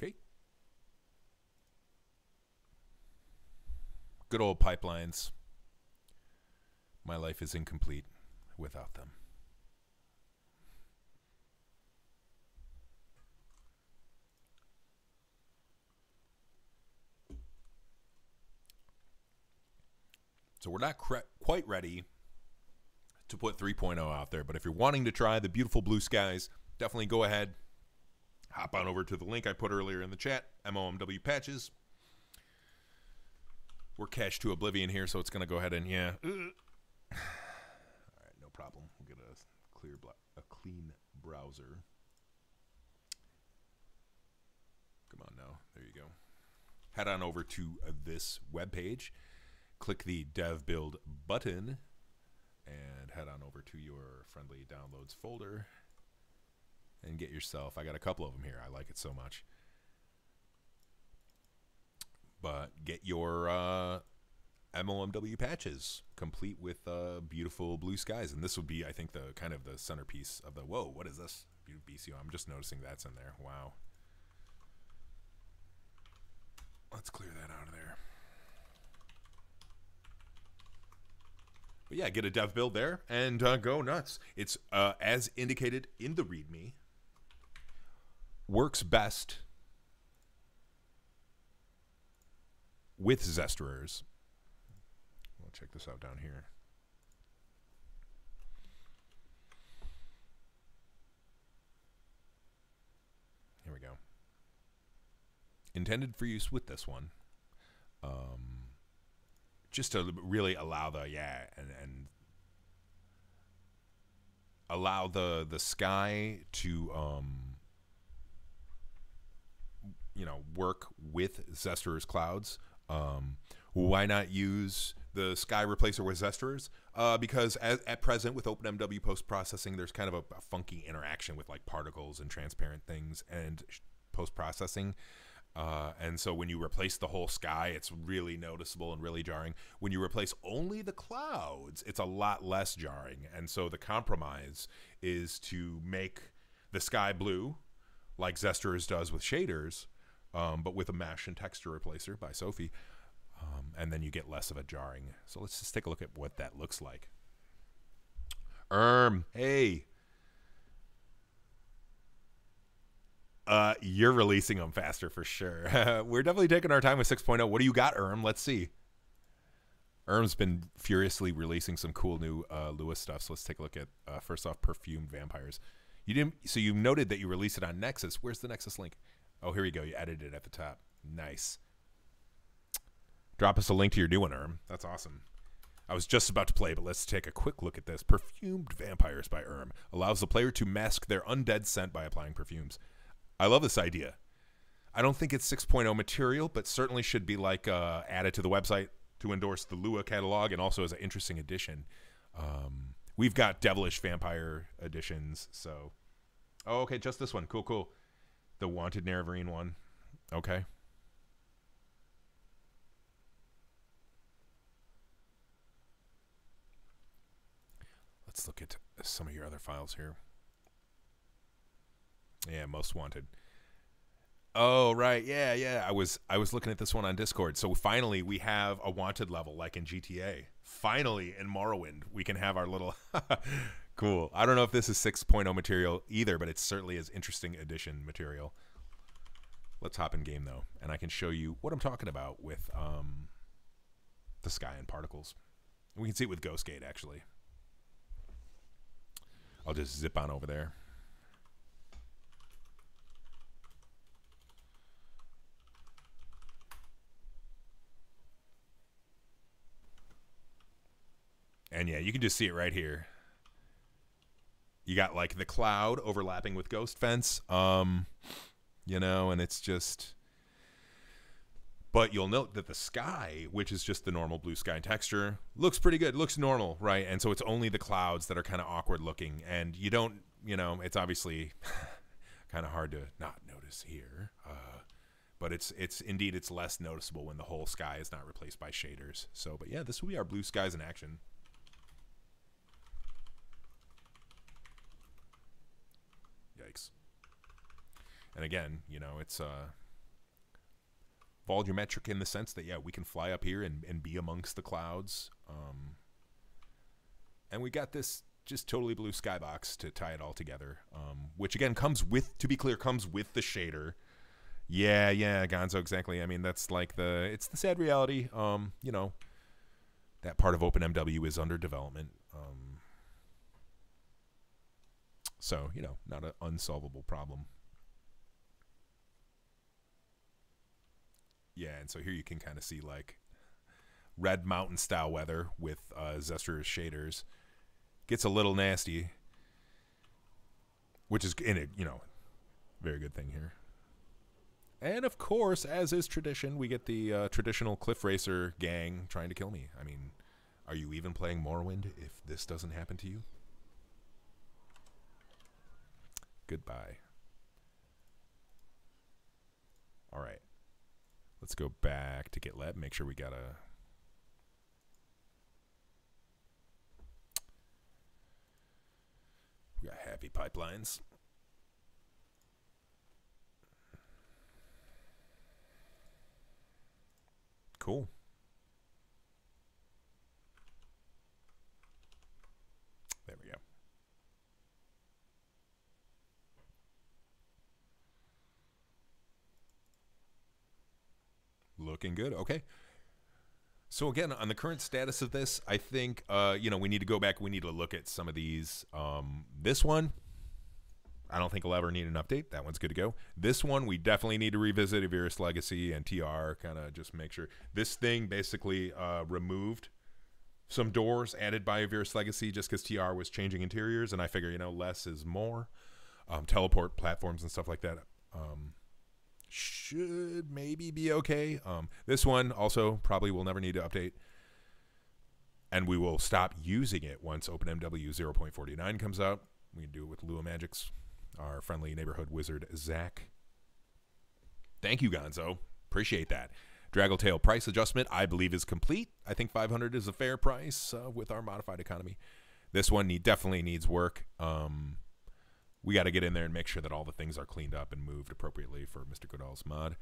Okay. Good old pipelines. My life is incomplete without them. So we're not quite ready to put 3.0 out there, but if you're wanting to try the beautiful blue skies, definitely go ahead, hop on over to the link I put earlier in the chat, MOMW patches. We're cached to oblivion here, so it's going to go ahead and, yeah. All right, no problem. We'll get a clear, a clean browser. Come on now. There you go. Head on over to uh, this web page, click the dev build button, and head on over to your friendly downloads folder and get yourself. I got a couple of them here. I like it so much. But get your uh, MOMW patches complete with uh, beautiful blue skies, and this would be, I think, the kind of the centerpiece of the. Whoa, what is this? BCO. I'm just noticing that's in there. Wow. Let's clear that out of there. But yeah, get a dev build there and uh, go nuts. It's uh, as indicated in the README. Works best with Zesterer's. We'll check this out down here. Here we go. Intended for use with this one. Um, just to really allow the yeah and and allow the the sky to um you know work with Zester's clouds. Um, why not use the sky replacer with Zester's? Uh, because as, at present with OpenMW post processing, there's kind of a, a, funky interaction with like particles and transparent things and post processing. Uh, and so when you replace the whole sky, it's really noticeable and really jarring. When you replace only the clouds, it's a lot less jarring. And so the compromise is to make the sky blue, like Zester's does with shaders, um, but with a mesh and texture replacer by Sophie. Um, and then you get less of a jarring. So let's just take a look at what that looks like. Erm, hey. Uh, you're releasing them faster for sure. (laughs) We're definitely taking our time with 6.0. What do you got, Erm? Let's see. Erm's been furiously releasing some cool new uh, Lewis stuff. So let's take a look at uh, first off, perfumed vampires. You didn't. So you noted that you released it on Nexus. Where's the Nexus link? Oh, here we go. You edited it at the top. Nice. Drop us a link to your new one, Erm. That's awesome. I was just about to play, but let's take a quick look at this. Perfumed Vampires by Erm allows the player to mask their undead scent by applying perfumes. I love this idea. I don't think it's 6.0 material, but certainly should be like uh, added to the website to endorse the Lua catalog and also as an interesting addition. Um, we've got Devilish Vampire editions, so. Oh, okay, just this one. Cool, cool. The Wanted Nerevarine one. Okay. Let's look at some of your other files here. Yeah, most wanted. Oh right, yeah, yeah. I was I was looking at this one on Discord. So finally, we have a wanted level like in GTA. Finally, in Morrowind, we can have our little (laughs) cool. I don't know if this is 6.0 material either, but it certainly is interesting addition material. Let's hop in game though, and I can show you what I'm talking about with um, the sky and particles. We can see it with Ghostgate actually. I'll just zip on over there. And yeah, you can just see it right here. You got like the cloud overlapping with Ghost Fence. Um, you know, and it's just but you'll note that the sky, which is just the normal blue sky texture, looks pretty good. Looks normal, right? And so it's only the clouds that are kind of awkward looking and you don't, you know, it's obviously (laughs) kind of hard to not notice here. Uh, but it's it's indeed it's less noticeable when the whole sky is not replaced by shaders. So, but yeah, this will be our blue skies in action. Yikes. And again, you know, it's uh, volumetric in the sense that, yeah, we can fly up here and, and be amongst the clouds. Um, and we got this just totally blue skybox to tie it all together, um, which again comes with, to be clear, comes with the shader. Yeah, yeah, Gonzo, exactly. I mean, that's like the, it's the sad reality. Um, you know, that part of OpenMW is under development. Um, so, you know, not an unsolvable problem. Yeah, and so here you can kind of see like red mountain style weather with uh, Zester shaders. Gets a little nasty, which is in it, you know, very good thing here. And of course, as is tradition, we get the uh, traditional Cliff Racer gang trying to kill me. I mean, are you even playing Morrowind if this doesn't happen to you? Goodbye. All right. Let's go back to GitLab, make sure we got a we got happy pipelines. Cool. There we go. Looking good. Okay. So again, on the current status of this, I think uh, you know we need to go back. We need to look at some of these. Um, this one, I don't think will ever need an update. That one's good to go. This one, we definitely need to revisit Uvirith's Legacy and TR. Kind of just make sure this thing basically uh, removed some doors added by Uvirith's Legacy just because TR was changing interiors, and I figure you know less is more. Um, teleport platforms and stuff like that. Um, should maybe be okay. Um, this one also probably will never need to update. And we will stop using it once OpenMW 0.49 comes out. We can do it with Lua Magics, our friendly neighborhood wizard, Zach. Thank you, Gonzo. Appreciate that. Draggletail price adjustment, I believe, is complete. I think 500 is a fair price uh, with our modified economy. This one need, definitely needs work. Um, we got to get in there and make sure that all the things are cleaned up and moved appropriately for Mr. Goodall's mod.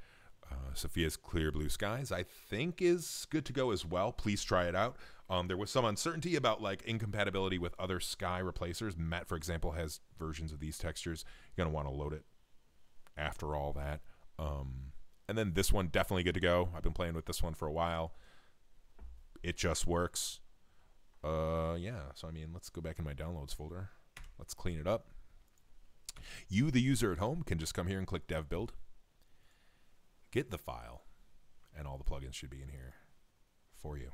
Uh, Sophia's Clear Blue Skies, I think, is good to go as well. Please try it out. Um, there was some uncertainty about like incompatibility with other sky replacers. Matt, for example, has versions of these textures. You're gonna want to load it after all that. Um, and then this one definitely good to go. I've been playing with this one for a while. It just works. Uh, yeah. So I mean, let's go back in my downloads folder. Let's clean it up. You, the user at home, can just come here and click Dev Build. Get the file, and all the plugins should be in here for you.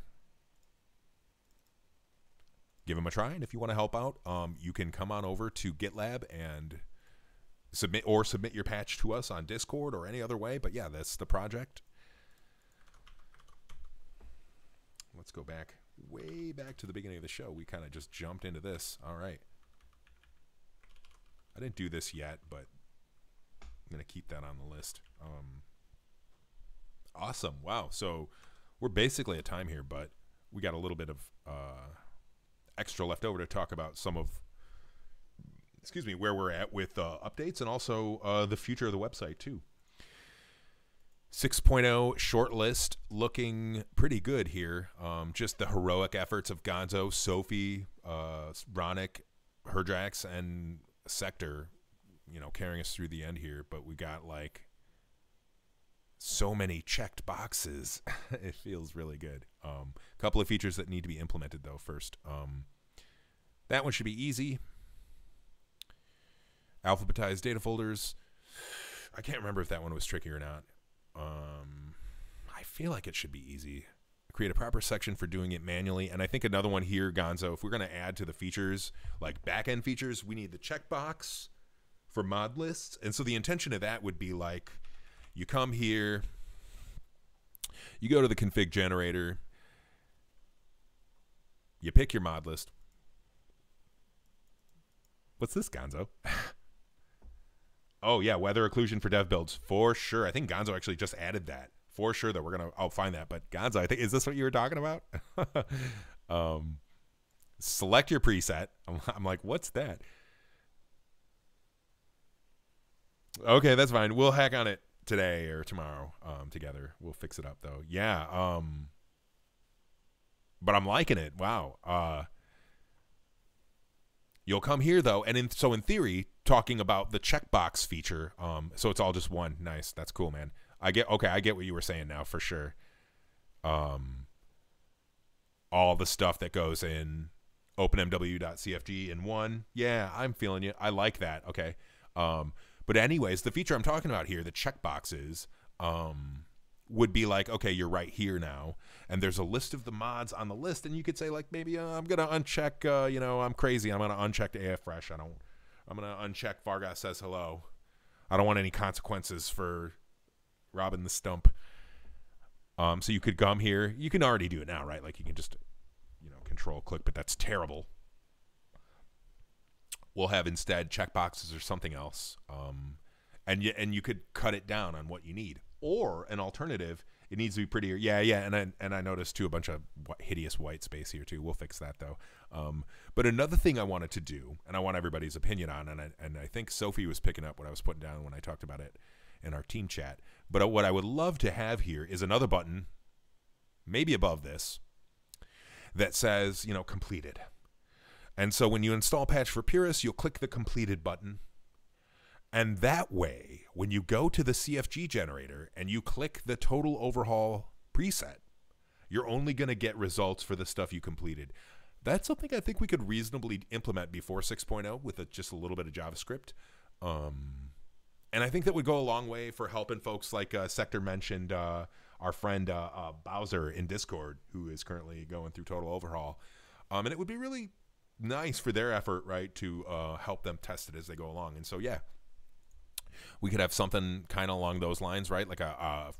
Give them a try, and if you want to help out, um, you can come on over to GitLab and submit or submit your patch to us on Discord or any other way. But yeah, that's the project. Let's go back way back to the beginning of the show. We kind of just jumped into this. All right. I didn't do this yet, but I'm to keep that on the list. Um, awesome. Wow. So we're basically at time here, but we got a little bit of uh, extra left over to talk about some of excuse me, where we're at with uh, updates and also uh, the future of the website too. 6.0 short list looking pretty good here. Um, just the heroic efforts of Gonzo, Sophie, uh, Ronick, Herdrax, and Sector, you know, carrying us through the end here. But we got like so many checked boxes. (laughs) it feels really good. A um, couple of features that need to be implemented though first. Um, that one should be easy alphabetized data folders. I can't remember if that one was tricky or not. Um, I feel like it should be easy. Create a proper section for doing it manually. And I think another one here, Gonzo, if we're going to add to the features, like back end features, we need the checkbox for mod lists. And so the intention of that would be like you come here, you go to the config generator, you pick your mod list. What's this, Gonzo? (laughs) Oh yeah, weather occlusion for dev builds for sure. I think Gonzo actually just added that for sure. That we're gonna I'll find that. But Gonzo, I think is this what you were talking about? (laughs) um, select your preset. (laughs) I'm, I'm like, what's that? Okay, that's fine. We'll hack on it today or tomorrow um, together. We'll fix it up though. Yeah. Um, but I'm liking it. Wow. Uh, You'll come here though, and in, so in theory, talking about the checkbox feature, um, so it's all just one. Nice, that's cool, man. I get okay. I get what you were saying now for sure. Um, all the stuff that goes in openmw.cfg in one. Yeah, I'm feeling you. I like that. Okay. Um, but anyways, the feature I'm talking about here, the checkboxes, um, would be like, okay, you're right here now, and there's a list of the mods on the list, and you could say like, maybe uh, I'm gonna uncheck, uh, you know, I'm crazy, I'm gonna uncheck AFFresh, I don't, I'm gonna uncheck Fargoth says hello, I don't want any consequences for robbing the stump. Um, so you could come here, you can already do it now, right? Like you can just, you know, control click, but that's terrible. We'll have instead checkboxes or something else, um, and you and you could cut it down on what you need or an alternative, it needs to be prettier. Yeah, yeah, and I and I noticed too a bunch of hideous white space here too. We'll fix that though. Um, but another thing I wanted to do, and I want everybody's opinion on, and I, and I think Sophie was picking up what I was putting down when I talked about it in our team chat. But what I would love to have here is another button, maybe above this, that says you know completed. And so when you install Patch for Purists, you'll click the completed button and that way, when you go to the CFG generator and you click the total overhaul preset, you're only going to get results for the stuff you completed. That's something I think we could reasonably implement before 6.0 with a, just a little bit of JavaScript. Um, and I think that would go a long way for helping folks like uh, Sector mentioned, uh, our friend uh, uh Bowser in Discord, who is currently going through total overhaul. Um, and it would be really nice for their effort, right, to uh, help them test it as they go along. And so, yeah, we could have something kind of along those lines, right? Like a, a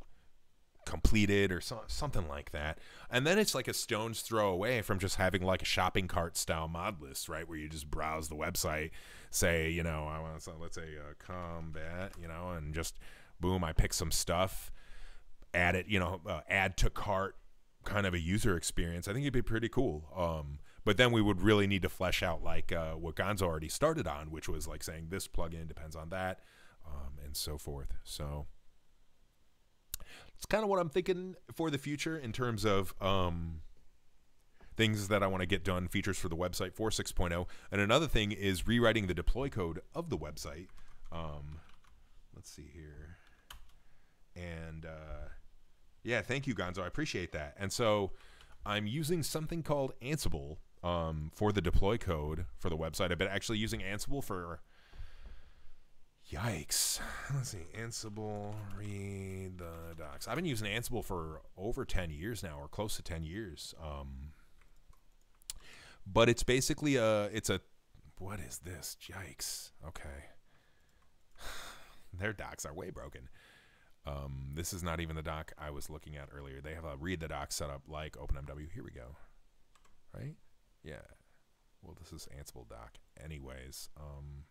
completed or so, something like that. And then it's like a stone's throw away from just having like a shopping cart style mod list, right? Where you just browse the website, say, you know, I want to, let's say uh, combat, you know, and just boom, I pick some stuff, add it, you know, uh, add to cart kind of a user experience. I think it'd be pretty cool. Um, but then we would really need to flesh out like uh, what Gonzo already started on, which was like saying this plugin depends on that um, and so forth. So it's kind of what I'm thinking for the future in terms of um, things that I want to get done, features for the website for 6.0. And another thing is rewriting the deploy code of the website. Um, let's see here. And uh, yeah, thank you, Gonzo. I appreciate that. And so I'm using something called Ansible um, for the deploy code for the website. I've been actually using Ansible for. Yikes. (laughs) Let's see. Ansible, read the docs. I've been using Ansible for over 10 years now, or close to 10 years. Um, but it's basically a. It's a. What is this? Yikes. Okay. (sighs) Their docs are way broken. Um, this is not even the doc I was looking at earlier. They have a read the doc set up like OpenMW. Here we go. Right? Yeah. Well, this is Ansible doc. Anyways, um,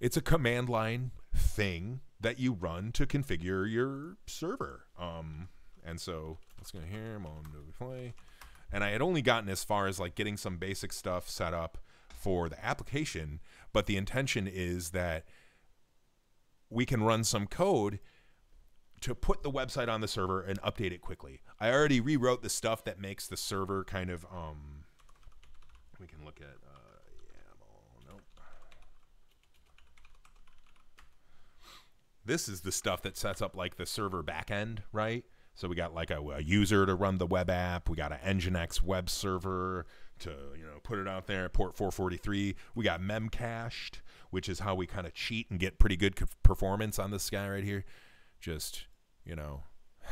it's a command line thing that you run to configure your server. Um, and so let's go here, play. And I had only gotten as far as like getting some basic stuff set up for the application, but the intention is that we can run some code to put the website on the server and update it quickly. I already rewrote the stuff that makes the server kind of um we can look at uh YAML. Nope. This is the stuff that sets up like the server backend, right? So we got like a, a user to run the web app. We got an Nginx web server to you know put it out there. At port 443. We got memcached, which is how we kind of cheat and get pretty good performance on this guy right here. Just you know, (sighs)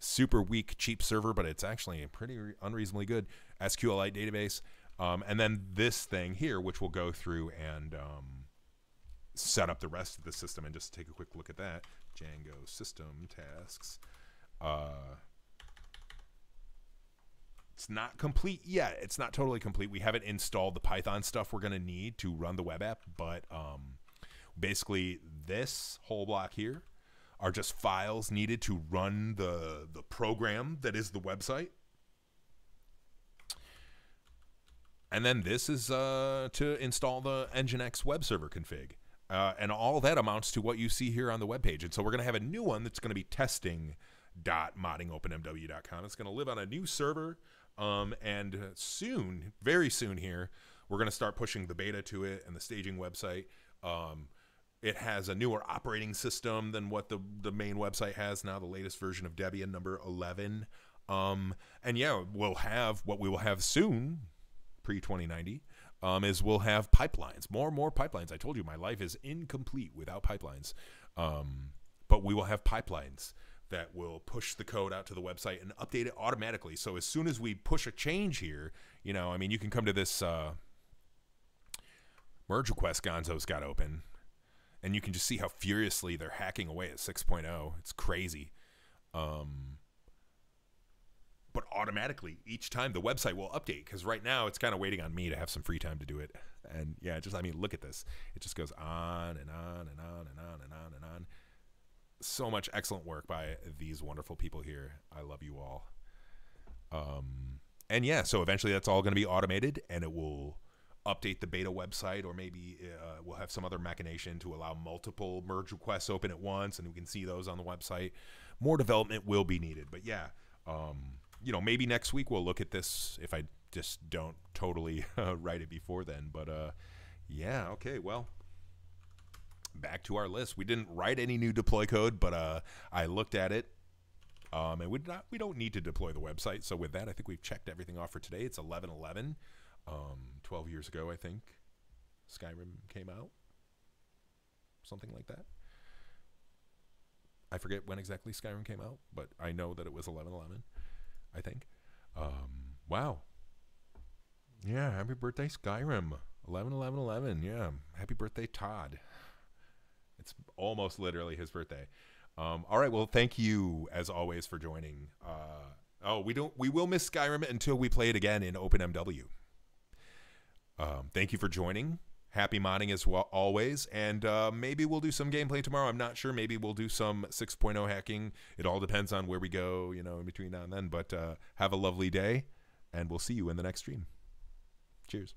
super weak, cheap server, but it's actually a pretty unreasonably good SQLite database. Um, and then this thing here, which we'll go through and um, set up the rest of the system and just take a quick look at that. Django system tasks. Uh, it's not complete yet. It's not totally complete. We haven't installed the Python stuff we're going to need to run the web app, but um, basically this whole block here are just files needed to run the the program that is the website. And then this is uh, to install the Nginx web server config. Uh, and all that amounts to what you see here on the web page. And so we're going to have a new one that's going to be testing.moddingopenmw.com. It's going to live on a new server. Um, and soon, very soon here, we're going to start pushing the beta to it and the staging website. Um, it has a newer operating system than what the, the main website has now, the latest version of Debian number 11. Um, and yeah, we'll have what we will have soon, pre 2090, um, is we'll have pipelines, more and more pipelines. I told you my life is incomplete without pipelines. Um, but we will have pipelines that will push the code out to the website and update it automatically. So as soon as we push a change here, you know, I mean, you can come to this uh, merge request Gonzo's got open, and you can just see how furiously they're hacking away at 6.0. It's crazy. Um, but automatically each time the website will update because right now it's kind of waiting on me to have some free time to do it. And yeah, just I mean, look at this. It just goes on and on and on and on and on and on. So much excellent work by these wonderful people here. I love you all. Um, and yeah, so eventually that's all going to be automated and it will update the beta website or maybe uh, we'll have some other machination to allow multiple merge requests open at once and we can see those on the website. More development will be needed. But yeah, um, you know, maybe next week we'll look at this if I just don't totally (laughs) uh, write it before then. But uh, yeah, okay, well, back to our list. We didn't write any new deploy code, but uh, I looked at it. Um, and we not we don't need to deploy the website. So with that, I think we've checked everything off for today. It's eleven eleven. Um, Twelve years ago, I think Skyrim came out, something like that. I forget when exactly Skyrim came out, but I know that it was eleven eleven. I think. Um, wow. Yeah, happy birthday, Skyrim. 11 11 11. Yeah. Happy birthday, Todd. It's almost literally his birthday. Um, all right. Well, thank you as always for joining. Uh, oh, we don't. We will miss Skyrim until we play it again in OpenMW. Um, thank you for joining. Happy modding as well, always. And uh, maybe we'll do some gameplay tomorrow. I'm not sure. Maybe we'll do some 6.0 hacking. It all depends on where we go, you know, in between now and then. But uh, have a lovely day, and we'll see you in the next stream. Cheers.